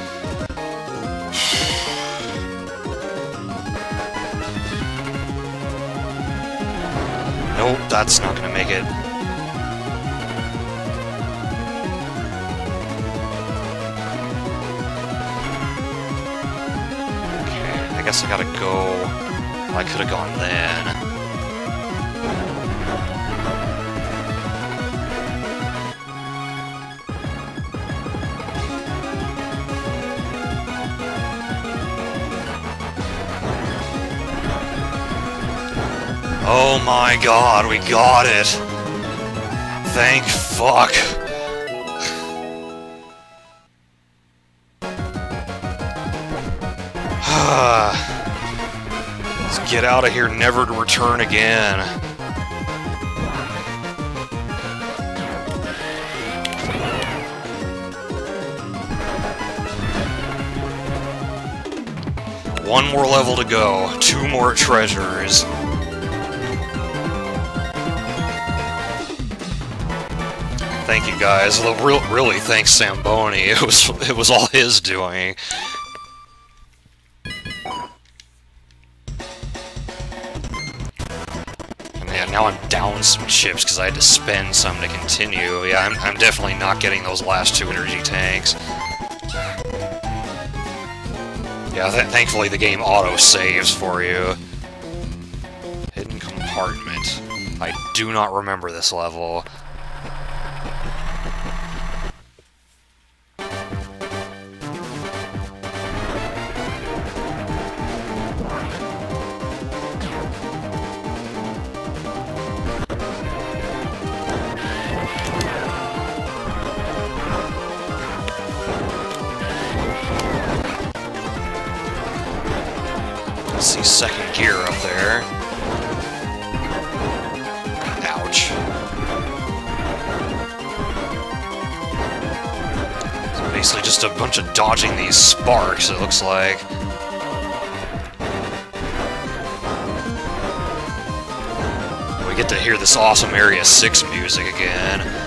Nope, that's not gonna make it. Okay, I guess I gotta go... I could've gone then. Oh my god, we got it! Thank fuck! Let's get out of here, never to return again. One more level to go, two more treasures. Thank you guys. Real, really, thanks Samboni. It was it was all his doing. And yeah, now I'm down some chips because I had to spend some to continue. Yeah, I'm, I'm definitely not getting those last two energy tanks. Yeah, th thankfully the game auto-saves for you. Hidden compartment. I do not remember this level. Sparks, it looks like. We get to hear this awesome Area 6 music again.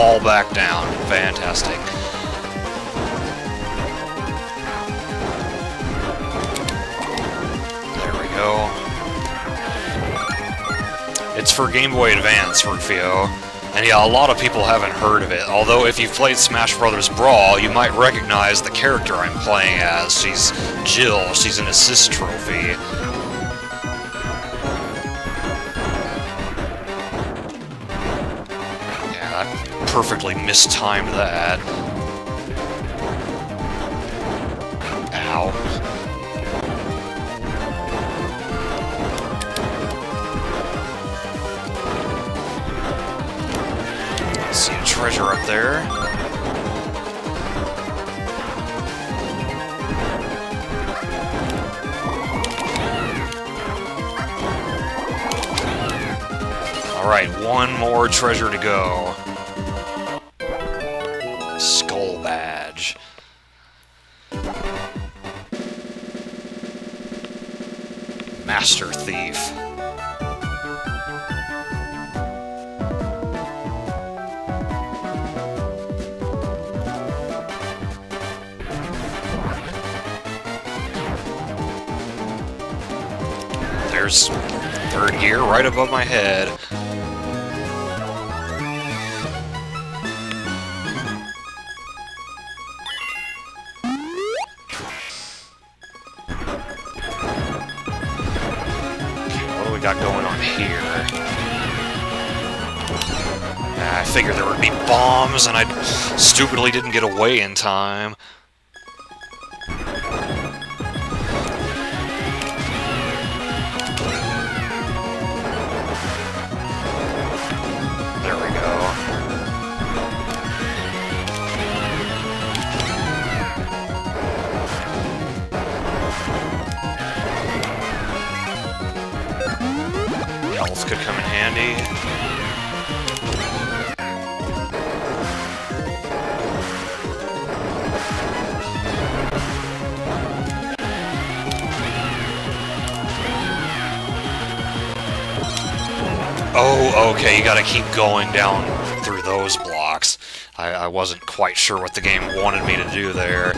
Fall back down. Fantastic. There we go. It's for Game Boy Advance, Rufio. And yeah, a lot of people haven't heard of it, although if you've played Smash Bros. Brawl, you might recognize the character I'm playing as. She's Jill, she's an assist trophy. perfectly mistimed that. Ow. see a treasure up there. Alright, one more treasure to go. Above my head. got going on here? I figured there would be bombs, and I stupidly didn't get away in time. Going down through those blocks. I, I wasn't quite sure what the game wanted me to do there.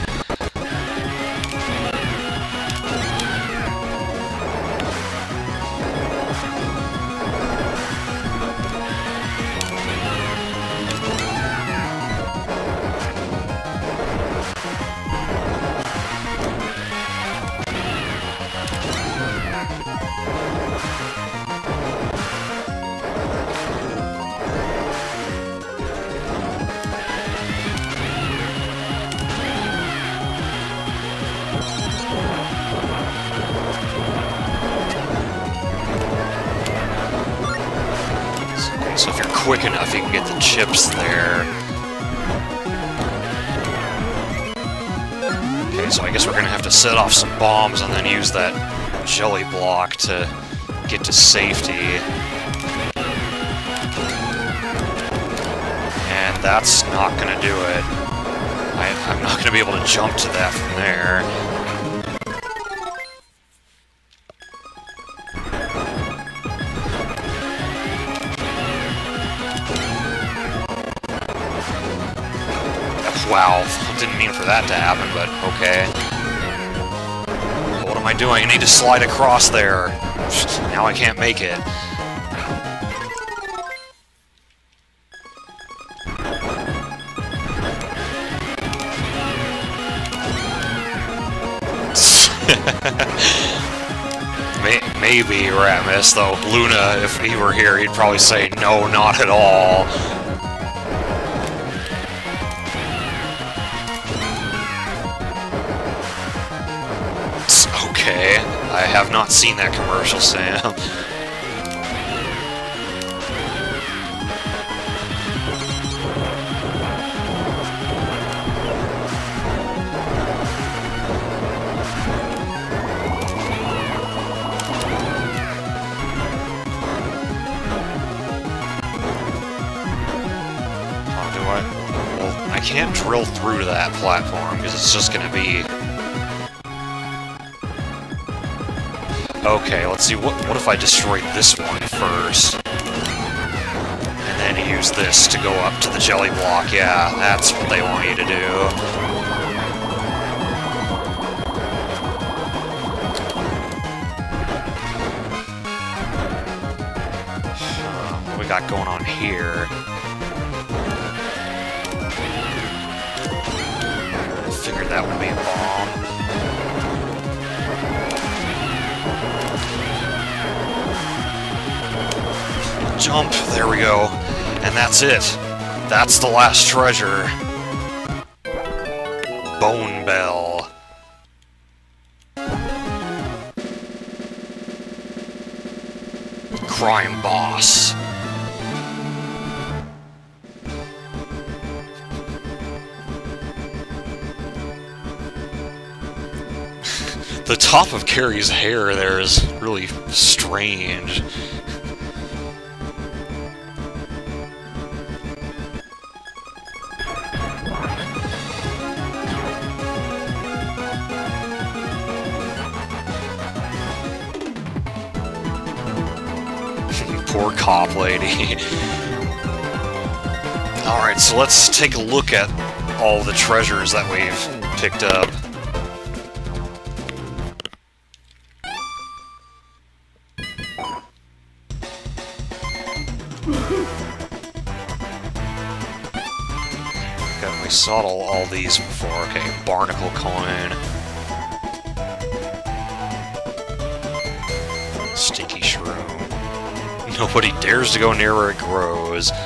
Bombs and then use that jelly block to get to safety. And that's not gonna do it. I, I'm not gonna be able to jump to that from there. Wow, didn't mean for that to happen, but okay. I doing? I need to slide across there. Now I can't make it. Maybe Ratmus, though Luna, if he were here, he'd probably say, no, not at all. Not seen that commercial, Sam. Oh, do I? I can't drill through to that platform because it's just gonna be Okay, let's see, what, what if I destroyed this one first? And then use this to go up to the jelly block, yeah, that's what they want you to do. Um, what we got going on here? Jump, there we go. And that's it. That's the last treasure. Bone Bell. Crime Boss. the top of Carrie's hair there is really strange. Cop lady. Alright, so let's take a look at all the treasures that we've picked up. Okay, we saw all these before. Okay, barnacle coin. Nobody dares to go near where it grows.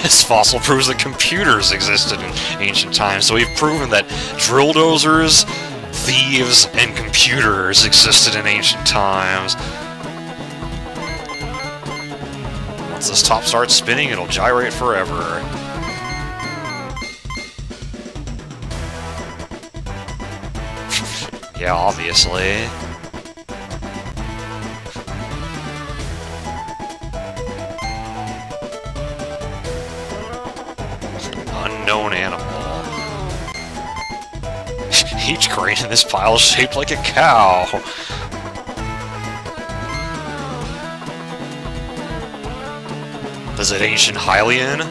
This fossil proves that computers existed in ancient times, so we've proven that drill dozers, thieves, and computers existed in ancient times. Once this top starts spinning, it'll gyrate forever. yeah, obviously. This pile shaped like a cow. Is it ancient Hylian?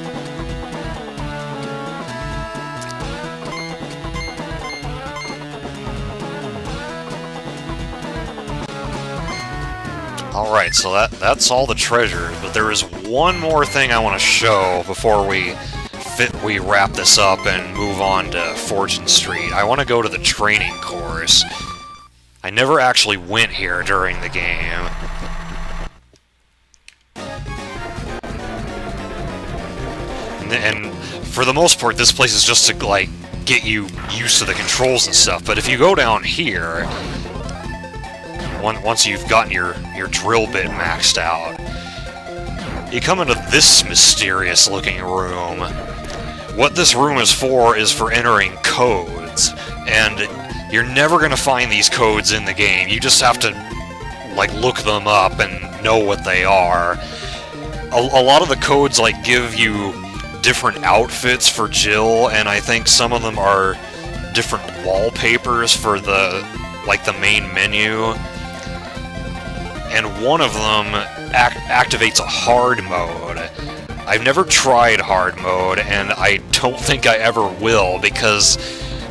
Alright, so that that's all the treasures, but there is one more thing I want to show before we fit we wrap this up and move on to Fortune Street. I want to go to the training course. I never actually went here during the game. And, and for the most part, this place is just to, like, get you used to the controls and stuff. But if you go down here, once you've gotten your, your drill bit maxed out, you come into this mysterious-looking room. What this room is for is for entering codes, and you're never going to find these codes in the game. You just have to, like, look them up and know what they are. A, a lot of the codes, like, give you different outfits for Jill, and I think some of them are different wallpapers for the, like, the main menu. And one of them act activates a hard mode. I've never tried hard mode, and I don't think I ever will, because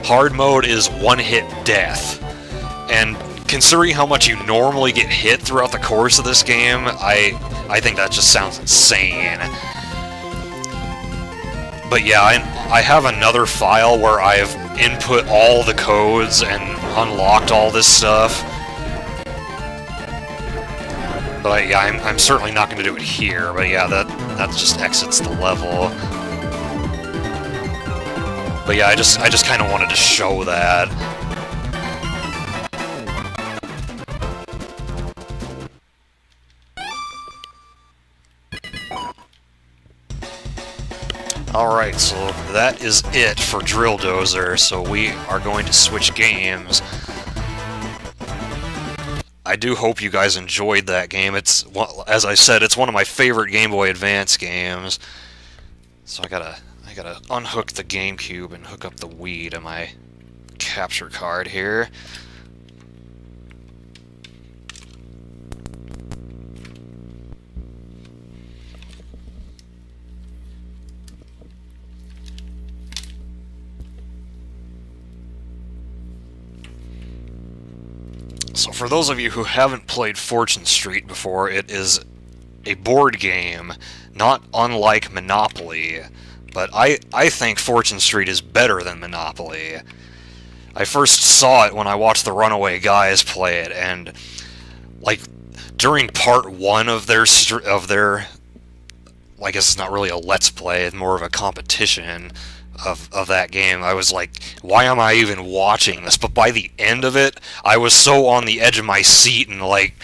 hard mode is one-hit death. And considering how much you normally get hit throughout the course of this game, I I think that just sounds insane. But yeah, I, I have another file where I've input all the codes and unlocked all this stuff. But yeah, I'm, I'm certainly not going to do it here, but yeah, that, that just exits the level. But yeah, I just, I just kind of wanted to show that. Alright, so that is it for Drill Dozer, so we are going to switch games. I do hope you guys enjoyed that game. It's, as I said, it's one of my favorite Game Boy Advance games. So I gotta, I gotta unhook the GameCube and hook up the Wii to my capture card here. So for those of you who haven't played Fortune Street before, it is a board game, not unlike Monopoly, but I, I think Fortune Street is better than Monopoly. I first saw it when I watched the Runaway Guys play it, and, like, during part one of their, of their, I guess it's not really a Let's Play, it's more of a competition, of, of that game, I was like, why am I even watching this? But by the end of it, I was so on the edge of my seat and like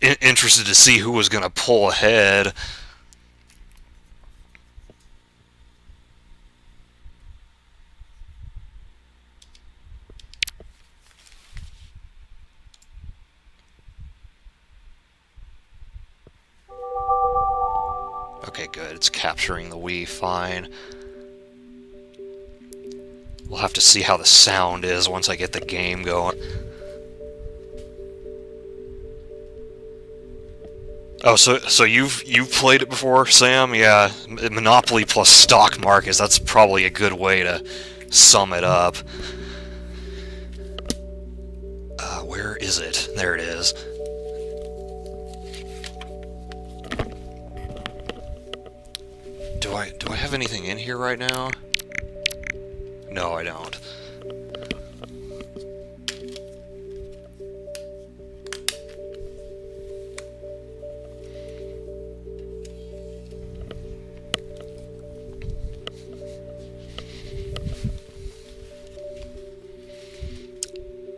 interested to see who was going to pull ahead. Okay, good. It's capturing the Wii fine. We'll have to see how the sound is once I get the game going. Oh, so so you've you've played it before, Sam? Yeah, Monopoly plus stock markets. That's probably a good way to sum it up. Uh, where is it? There it is. Do I do I have anything in here right now? No, I don't.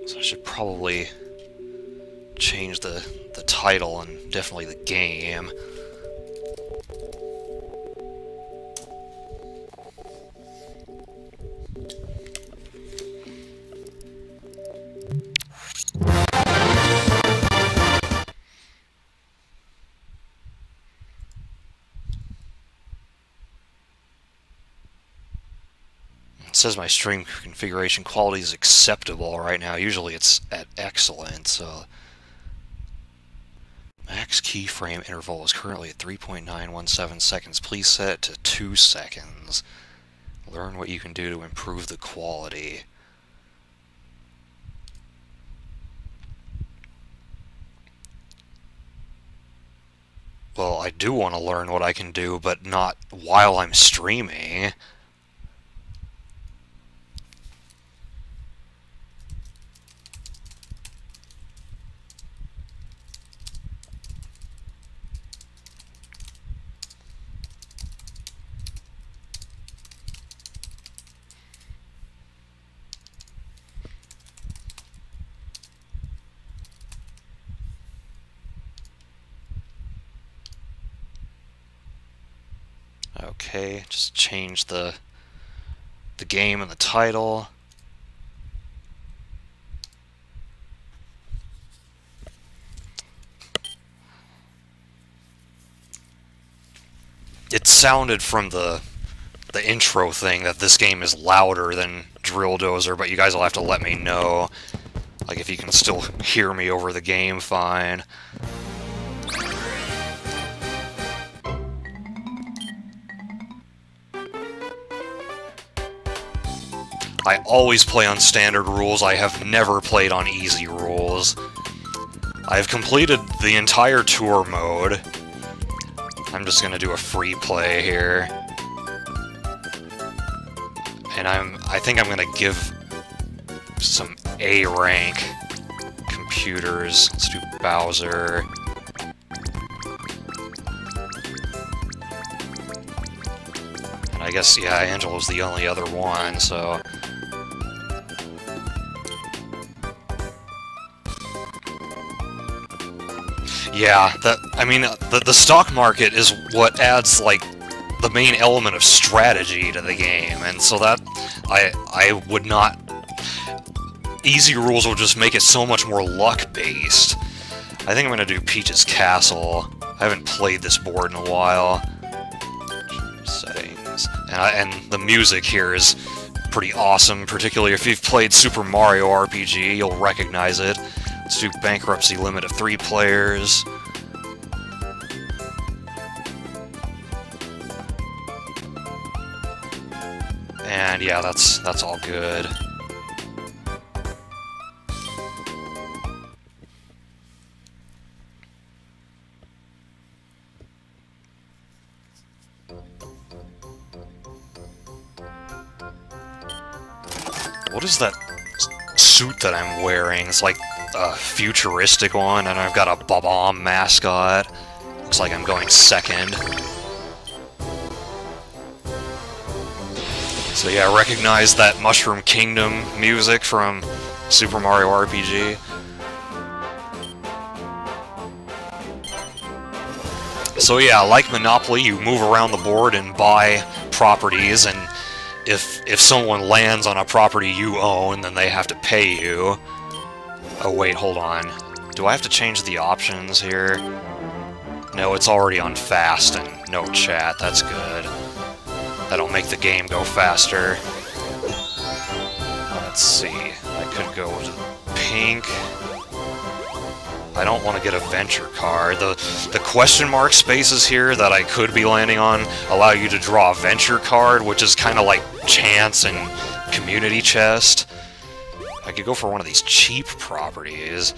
So I should probably change the the title and definitely the game. Says my stream configuration quality is acceptable right now. Usually it's at excellent, so... Max keyframe interval is currently at 3.917 seconds. Please set it to 2 seconds. Learn what you can do to improve the quality. Well, I do want to learn what I can do, but not while I'm streaming. Okay, just change the the game and the title. It sounded from the the intro thing that this game is louder than Drill Dozer, but you guys will have to let me know. Like if you can still hear me over the game fine. I always play on standard rules, I have never played on easy rules. I've completed the entire tour mode. I'm just gonna do a free play here. And I'm I think I'm gonna give some A rank computers. Let's do Bowser. And I guess yeah, Angelo's the only other one, so Yeah, that I mean, the, the stock market is what adds, like, the main element of strategy to the game, and so that, I, I would not... Easy rules will just make it so much more luck-based. I think I'm gonna do Peach's Castle. I haven't played this board in a while. Settings. And, I, and the music here is pretty awesome, particularly if you've played Super Mario RPG, you'll recognize it. Let's do bankruptcy limit of three players. And yeah, that's that's all good. What is that suit that I'm wearing? It's like a futuristic one, and I've got a Bob-omb mascot. Looks like I'm going second. So yeah, recognize that Mushroom Kingdom music from Super Mario RPG. So yeah, like Monopoly, you move around the board and buy properties, and if if someone lands on a property you own, then they have to pay you. Oh wait, hold on. Do I have to change the options here? No, it's already on fast and no chat, that's good. That'll make the game go faster. Let's see, I could go to pink. I don't want to get a venture card. The, the question mark spaces here that I could be landing on allow you to draw a venture card, which is kind of like chance and community chest. I could go for one of these cheap properties.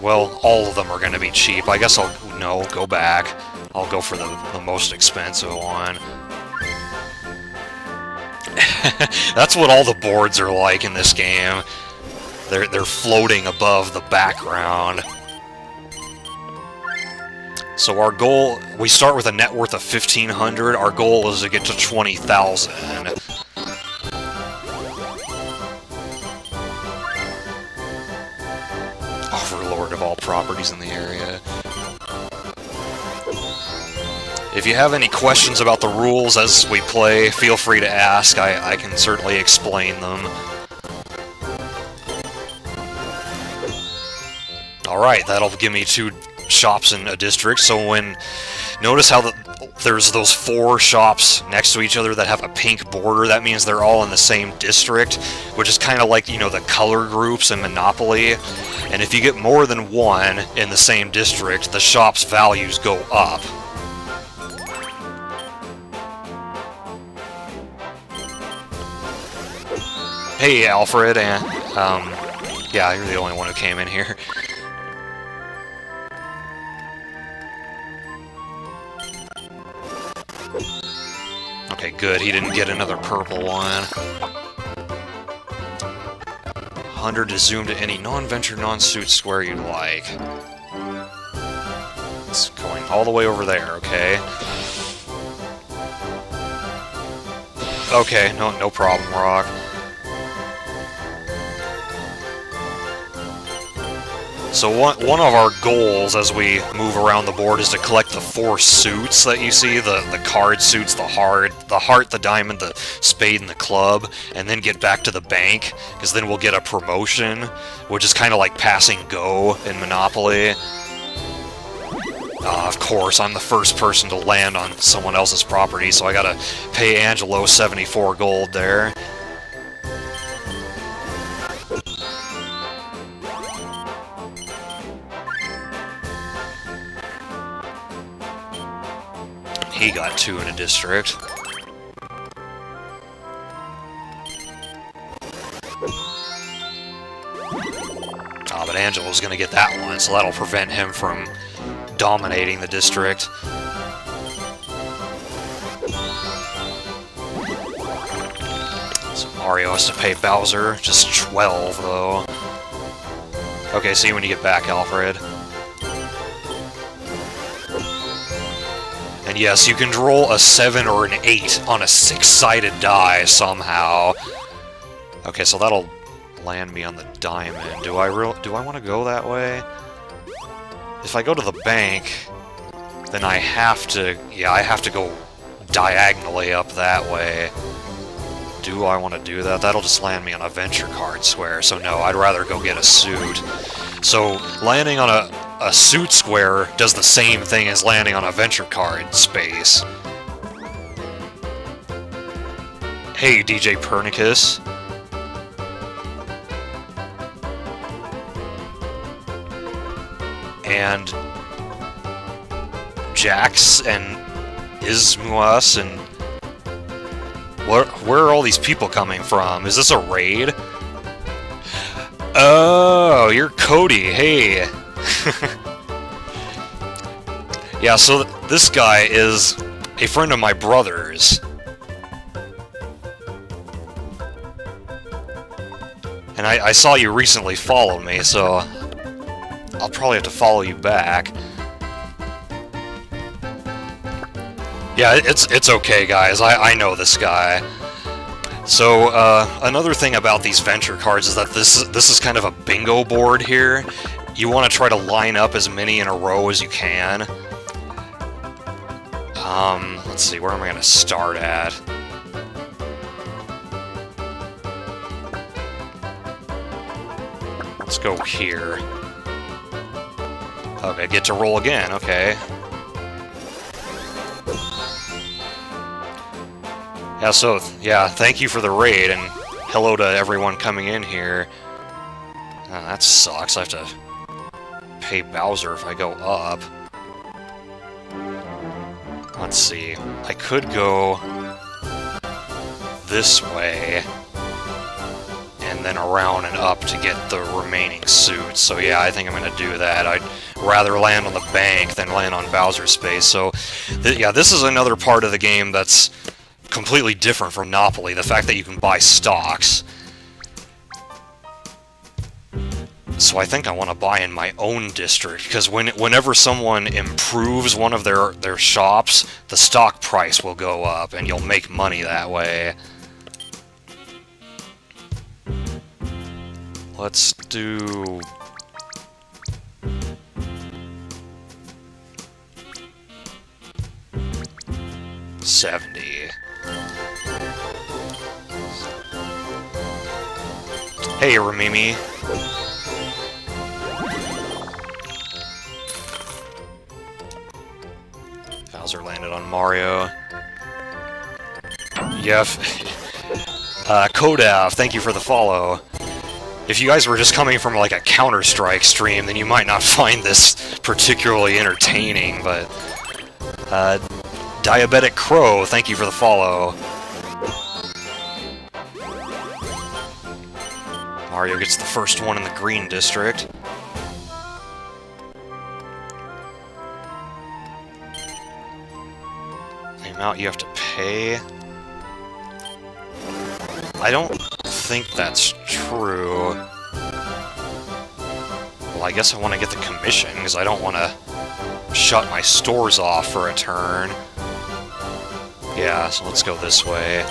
Well, all of them are going to be cheap. I guess I'll, no, go back. I'll go for the, the most expensive one. That's what all the boards are like in this game. They're, they're floating above the background. So our goal, we start with a net worth of 1500 our goal is to get to 20,000. Overlord of all properties in the area. If you have any questions about the rules as we play, feel free to ask. I, I can certainly explain them. Alright, that'll give me two shops in a district, so when... Notice how the, there's those four shops next to each other that have a pink border, that means they're all in the same district, which is kind of like, you know, the color groups in Monopoly. And if you get more than one in the same district, the shop's values go up. Hey, Alfred, and, um, yeah, you're the only one who came in here. Okay, good, he didn't get another purple one. 100 to zoom to any non-venture, non-suit square you'd like. It's going all the way over there, okay? Okay, no, no problem, Rock. So one, one of our goals as we move around the board is to collect the four suits that you see, the, the card suits, the heart, the heart, the diamond, the spade, and the club, and then get back to the bank, because then we'll get a promotion, which is kind of like passing go in Monopoly. Uh, of course, I'm the first person to land on someone else's property, so I gotta pay Angelo 74 gold there. He got two in a district. Ah, oh, but Angelo's gonna get that one, so that'll prevent him from dominating the district. So Mario has to pay Bowser, just 12 though. Okay, see you when you get back, Alfred. And yes, you can roll a 7 or an 8 on a 6-sided die somehow. Okay, so that'll land me on the diamond. Do I real do I want to go that way? If I go to the bank, then I have to... Yeah, I have to go diagonally up that way. Do I want to do that? That'll just land me on a venture card square, so no, I'd rather go get a suit. So, landing on a, a suit square does the same thing as landing on a venture card space. Hey, DJ Pernicus. And Jax and Ismuas and where, where are all these people coming from? Is this a raid? Oh, you're Cody. Hey. yeah, so this guy is a friend of my brother's. And I, I saw you recently follow me, so I'll probably have to follow you back. Yeah, it's it's okay, guys. I, I know this guy. So, uh, another thing about these venture cards is that this, this is kind of a bingo board here, you want to try to line up as many in a row as you can. Um, let's see, where am I going to start at? Let's go here. Okay, get to roll again, okay. Yeah, so, yeah, thank you for the raid, and hello to everyone coming in here. Oh, that sucks, I have to pay Bowser if I go up. Let's see, I could go this way, and then around and up to get the remaining suits. So yeah, I think I'm going to do that. I'd rather land on the bank than land on Bowser's space. So th yeah, this is another part of the game that's completely different from Monopoly, the fact that you can buy stocks. So I think I want to buy in my own district, because when, whenever someone improves one of their, their shops, the stock price will go up, and you'll make money that way. Let's do... Seventy. Hey, Ramimi. Bowser landed on Mario. Yef. Uh, Kodav, thank you for the follow. If you guys were just coming from like a Counter-Strike stream, then you might not find this particularly entertaining, but... Uh, Diabetic Crow, thank you for the follow. Mario gets the first one in the green district. You have to pay... I don't think that's true. Well, I guess I want to get the commission, because I don't want to shut my stores off for a turn. Yeah, so let's go this way.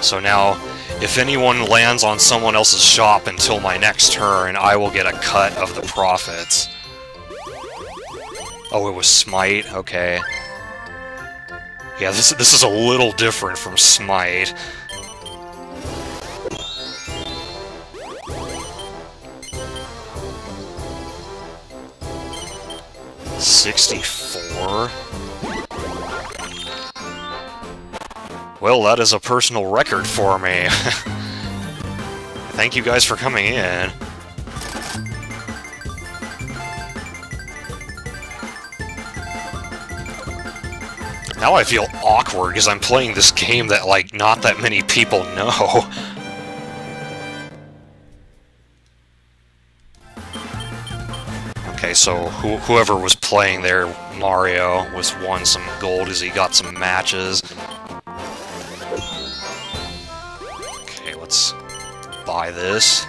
So now, if anyone lands on someone else's shop until my next turn, I will get a cut of the profits. Oh, it was Smite? Okay. Yeah, this, this is a little different from Smite. Sixty-four? Well, that is a personal record for me. Thank you guys for coming in. Now I feel awkward because I'm playing this game that, like, not that many people know. Okay, so wh whoever was playing there, Mario, was won some gold as he got some matches. Okay, let's buy this.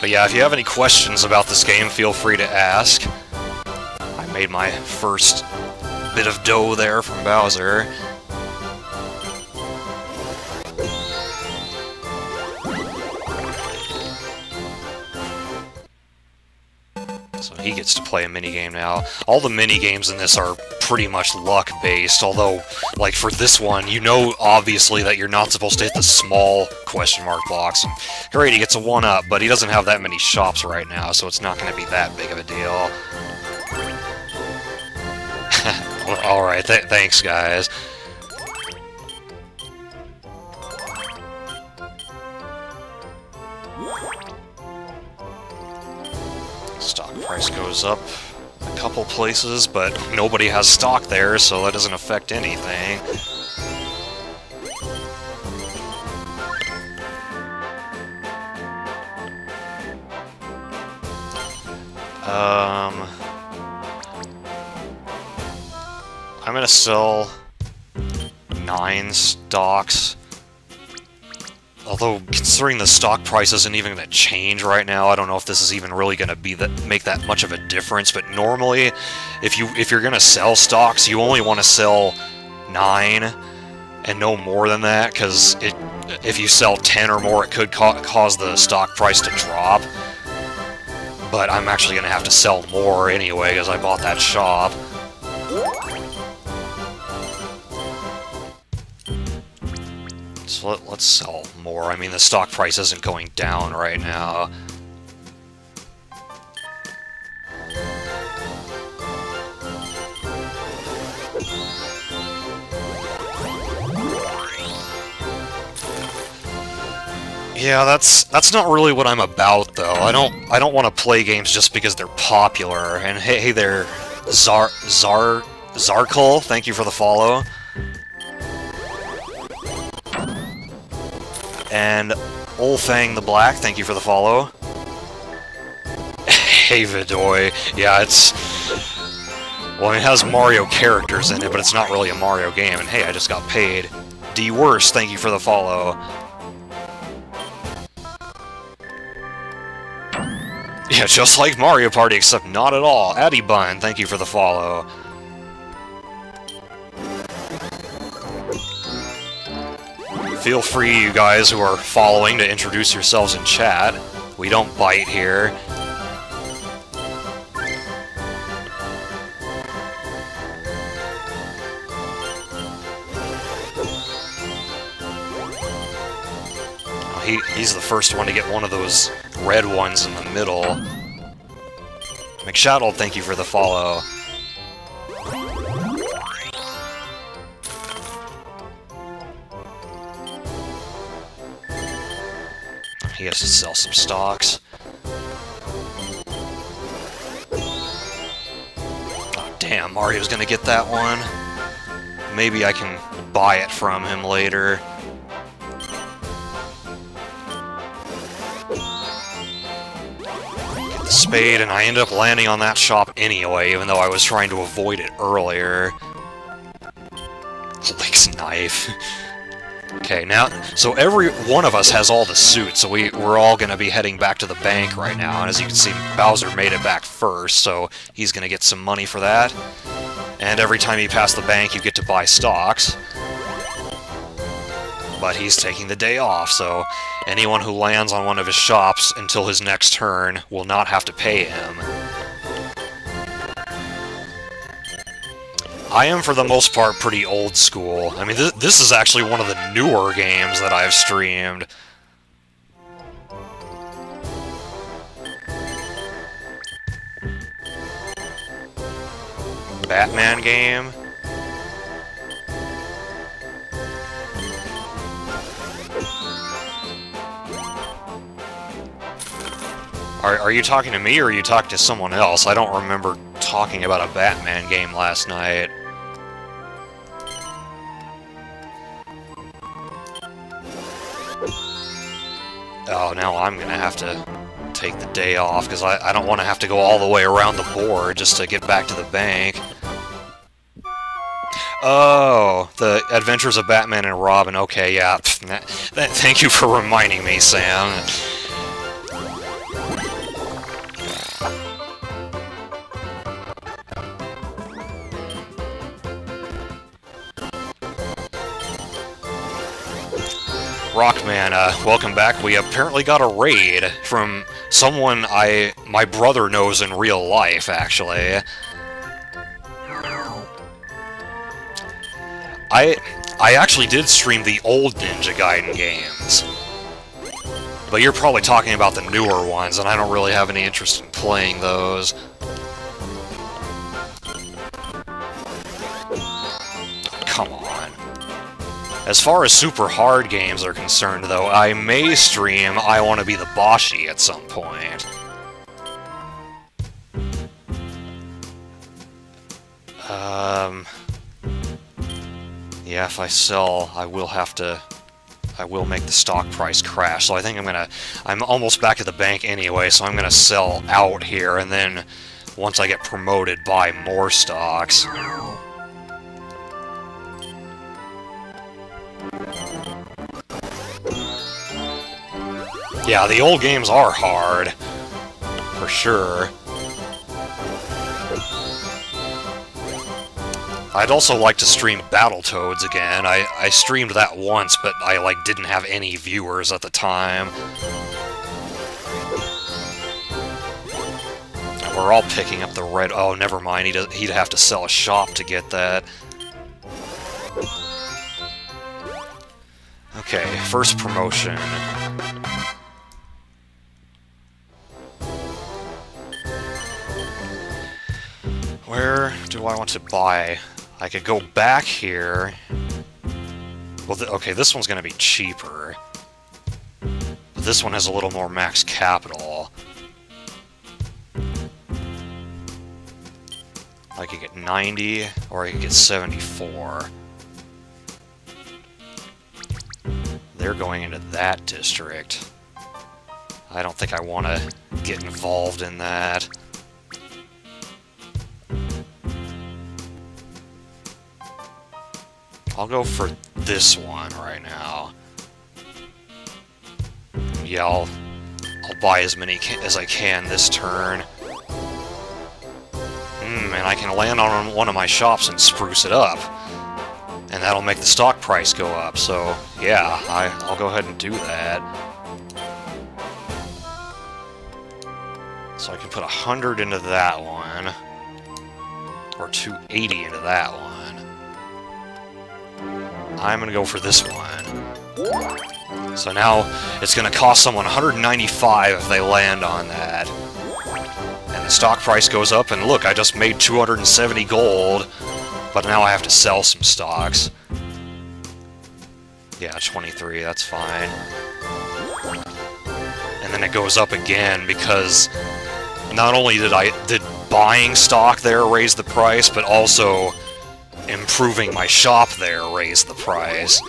But yeah, if you have any questions about this game, feel free to ask. I made my first bit of dough there from Bowser. He gets to play a minigame now. All the minigames in this are pretty much luck-based, although, like, for this one, you know, obviously, that you're not supposed to hit the small question mark box. Great, he gets a 1-up, but he doesn't have that many shops right now, so it's not going to be that big of a deal. Alright, th thanks, guys. Stock price goes up a couple places, but nobody has stock there, so that doesn't affect anything. Um... I'm gonna sell nine stocks Although, considering the stock price isn't even going to change right now, I don't know if this is even really going to be that make that much of a difference. But normally, if you if you're going to sell stocks, you only want to sell nine and no more than that, because it if you sell ten or more, it could ca cause the stock price to drop. But I'm actually going to have to sell more anyway, because I bought that shop. So let, let's sell more. I mean, the stock price isn't going down right now. Yeah, that's that's not really what I'm about, though. I don't I don't want to play games just because they're popular. And hey, hey there, Zar Zar Zarkul, thank you for the follow. And Olfang the Black, thank you for the follow. hey Vidoy, yeah, it's well, it has Mario characters in it, but it's not really a Mario game. And hey, I just got paid. D Worst, thank you for the follow. Yeah, just like Mario Party, except not at all. Addy Bun, thank you for the follow. Feel free, you guys who are following, to introduce yourselves in chat. We don't bite here. Oh, he, he's the first one to get one of those red ones in the middle. McShadow, thank you for the follow. He has to sell some stocks. Oh, damn, Mario's gonna get that one. Maybe I can buy it from him later. Get the spade, and I end up landing on that shop anyway, even though I was trying to avoid it earlier. Link's knife. okay, now, so every one of us has all the suits, so we, we're all going to be heading back to the bank right now, and as you can see, Bowser made it back first, so he's going to get some money for that. And every time you pass the bank, you get to buy stocks. But he's taking the day off, so Anyone who lands on one of his shops until his next turn will not have to pay him. I am, for the most part, pretty old school. I mean, th this is actually one of the newer games that I've streamed. Batman game. Are, are you talking to me or are you talking to someone else? I don't remember talking about a Batman game last night. Oh, now I'm gonna have to take the day off, because I, I don't want to have to go all the way around the board just to get back to the bank. Oh, the Adventures of Batman and Robin. Okay, yeah. Thank you for reminding me, Sam. Rockman, uh, welcome back. We apparently got a raid from someone I my brother knows in real life, actually. I I actually did stream the old Ninja Gaiden games. But you're probably talking about the newer ones, and I don't really have any interest in playing those. As far as super hard games are concerned, though, I may stream I Want to Be the Boshy at some point. Um... Yeah, if I sell, I will have to... I will make the stock price crash, so I think I'm gonna... I'm almost back at the bank anyway, so I'm gonna sell out here, and then once I get promoted, buy more stocks. Yeah, the old games are hard. For sure. I'd also like to stream Battletoads again. I, I streamed that once, but I, like, didn't have any viewers at the time. we're all picking up the red... Oh, never mind. He'd, he'd have to sell a shop to get that. Okay, first promotion. Where do I want to buy? I could go back here. Well, th okay, this one's going to be cheaper. But this one has a little more max capital. I could get 90, or I could get 74. They're going into that district. I don't think I want to get involved in that. I'll go for this one right now. Yeah, I'll, I'll buy as many as I can this turn. Hmm, and I can land on one of my shops and spruce it up. And that'll make the stock price go up, so yeah, I, I'll go ahead and do that. So I can put 100 into that one, or 280 into that one. I'm gonna go for this one. So now it's gonna cost someone 195 if they land on that. And the stock price goes up, and look, I just made 270 gold, but now I have to sell some stocks. Yeah, 23, that's fine. And then it goes up again because not only did I did buying stock there raise the price, but also improving my shop there raise the price.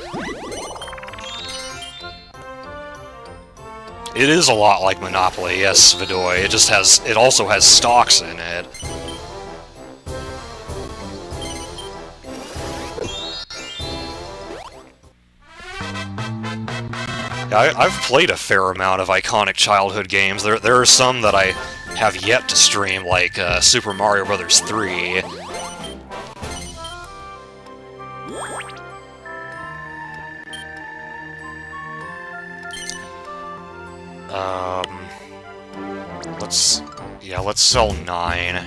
It is a lot like Monopoly, yes, Vidoy. It just has, it also has stocks in it. I, I've played a fair amount of iconic childhood games. There, there are some that I have yet to stream, like uh, Super Mario Bros. 3, Um, let's, yeah, let's sell nine.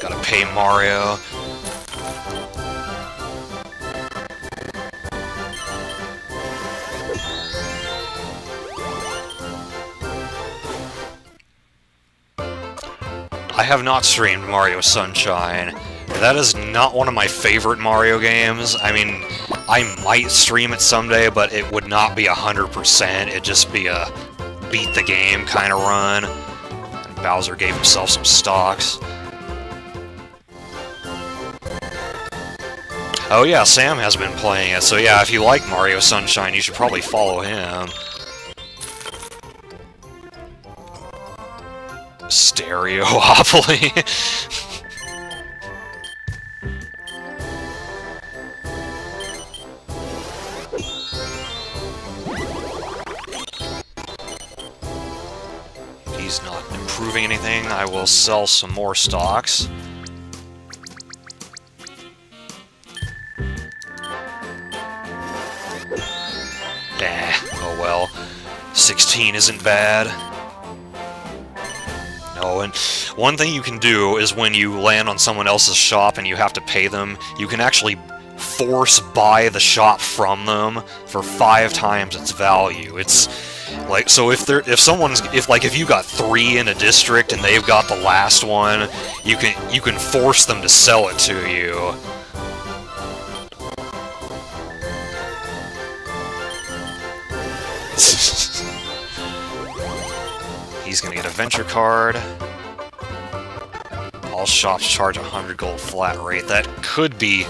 Gotta pay Mario. I have not streamed Mario Sunshine. That is not one of my favorite Mario games. I mean, I might stream it someday, but it would not be 100%. It'd just be a beat the game kind of run. And Bowser gave himself some stocks. Oh yeah, Sam has been playing it, so yeah, if you like Mario Sunshine, you should probably follow him. Stereopoly. I will sell some more stocks. Eh, oh well. 16 isn't bad. No, and one thing you can do is when you land on someone else's shop and you have to pay them, you can actually force buy the shop from them for five times its value. It's like, so if there, if someone's, if like, if you got three in a district and they've got the last one, you can, you can force them to sell it to you. He's gonna get a venture card. All shops charge a 100 gold flat rate. That could be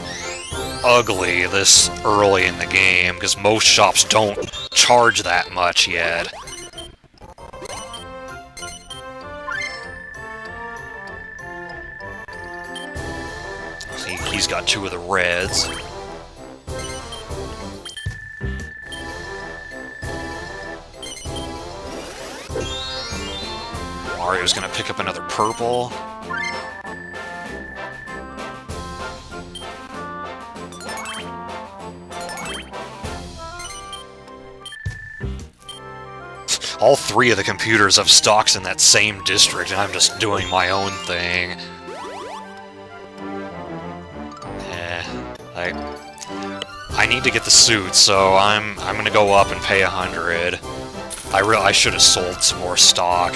ugly this early in the game, because most shops don't charge that much yet. See, he's got two of the reds. Mario's gonna pick up another purple. all three of the computers have stocks in that same district, and I'm just doing my own thing. Eh, I, I need to get the suit, so I'm I'm gonna go up and pay a hundred. I real I should have sold some more stock.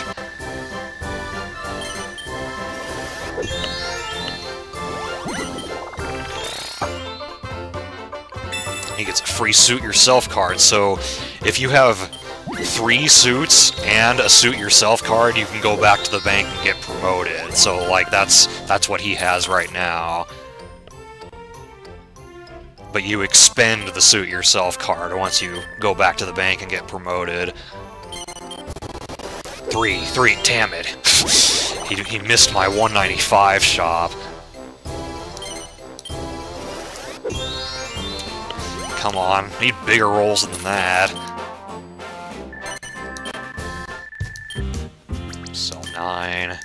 He gets a free suit yourself card, so if you have three suits and a suit yourself card, you can go back to the bank and get promoted. So like that's that's what he has right now. But you expend the suit yourself card once you go back to the bank and get promoted. Three, three, damn it. he, he missed my 195 shop. Come on, need bigger rolls than that. Nine.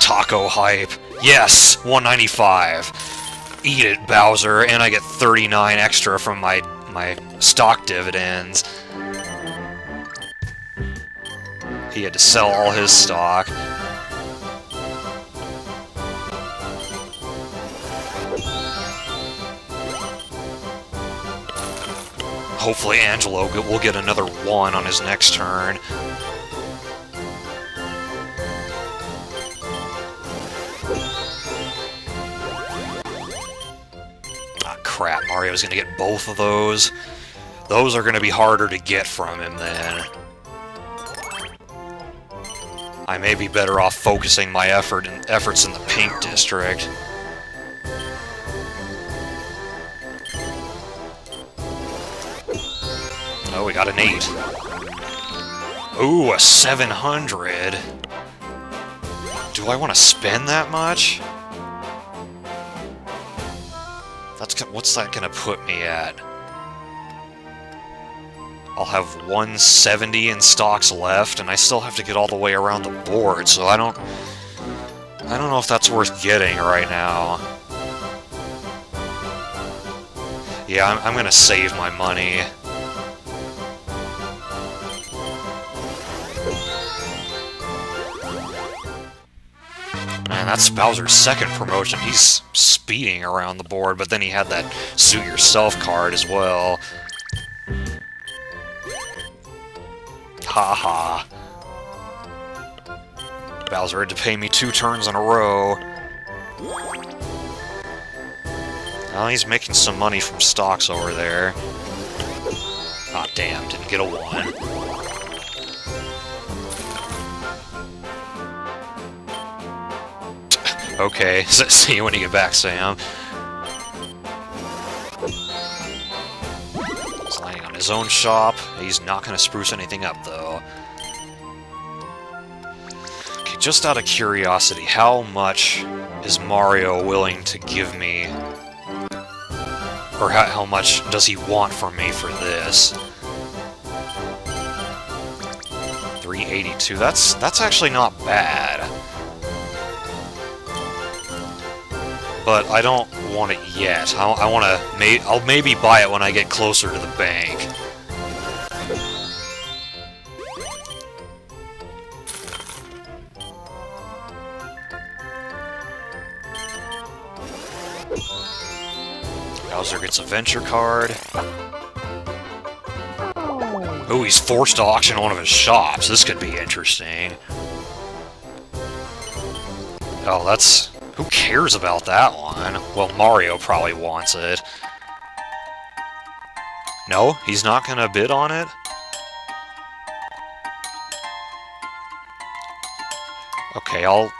Taco hype. Yes, 195. Eat it, Bowser, and I get 39 extra from my my stock dividends. He had to sell all his stock. Hopefully Angelo will get another one on his next turn. Ah, crap. Mario's gonna get both of those. Those are gonna be harder to get from him, then. I may be better off focusing my effort in, efforts in the Pink District. Got an 8. Ooh, a 700. Do I want to spend that much? That's what's that gonna put me at? I'll have 170 in stocks left, and I still have to get all the way around the board, so I don't... I don't know if that's worth getting right now. Yeah, I'm, I'm gonna save my money. That's Bowser's second promotion. He's speeding around the board, but then he had that suit yourself card as well. Haha. -ha. Bowser had to pay me two turns in a row. Well, he's making some money from stocks over there. Ah, damn, didn't get a one. Okay, see you when you get back, Sam. He's landing on his own shop. He's not to spruce anything up, though. Okay, just out of curiosity, how much is Mario willing to give me? Or how, how much does he want from me for this? 382, that's, that's actually not bad. But I don't want it yet. I, I want to. May, I'll maybe buy it when I get closer to the bank. Bowser gets a venture card. Oh, he's forced to auction one of his shops. This could be interesting. Oh, that's who cares about that one? Well, Mario probably wants it. No? He's not gonna bid on it? Okay, I'll...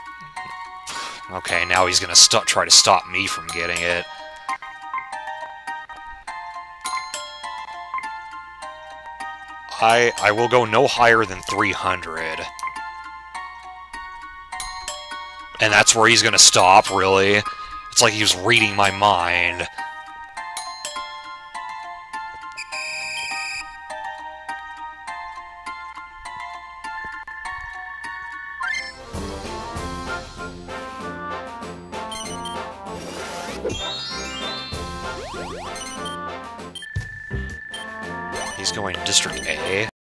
Okay, now he's gonna try to stop me from getting it. I, I will go no higher than 300. And that's where he's gonna stop, really. It's like he was reading my mind. He's going District A.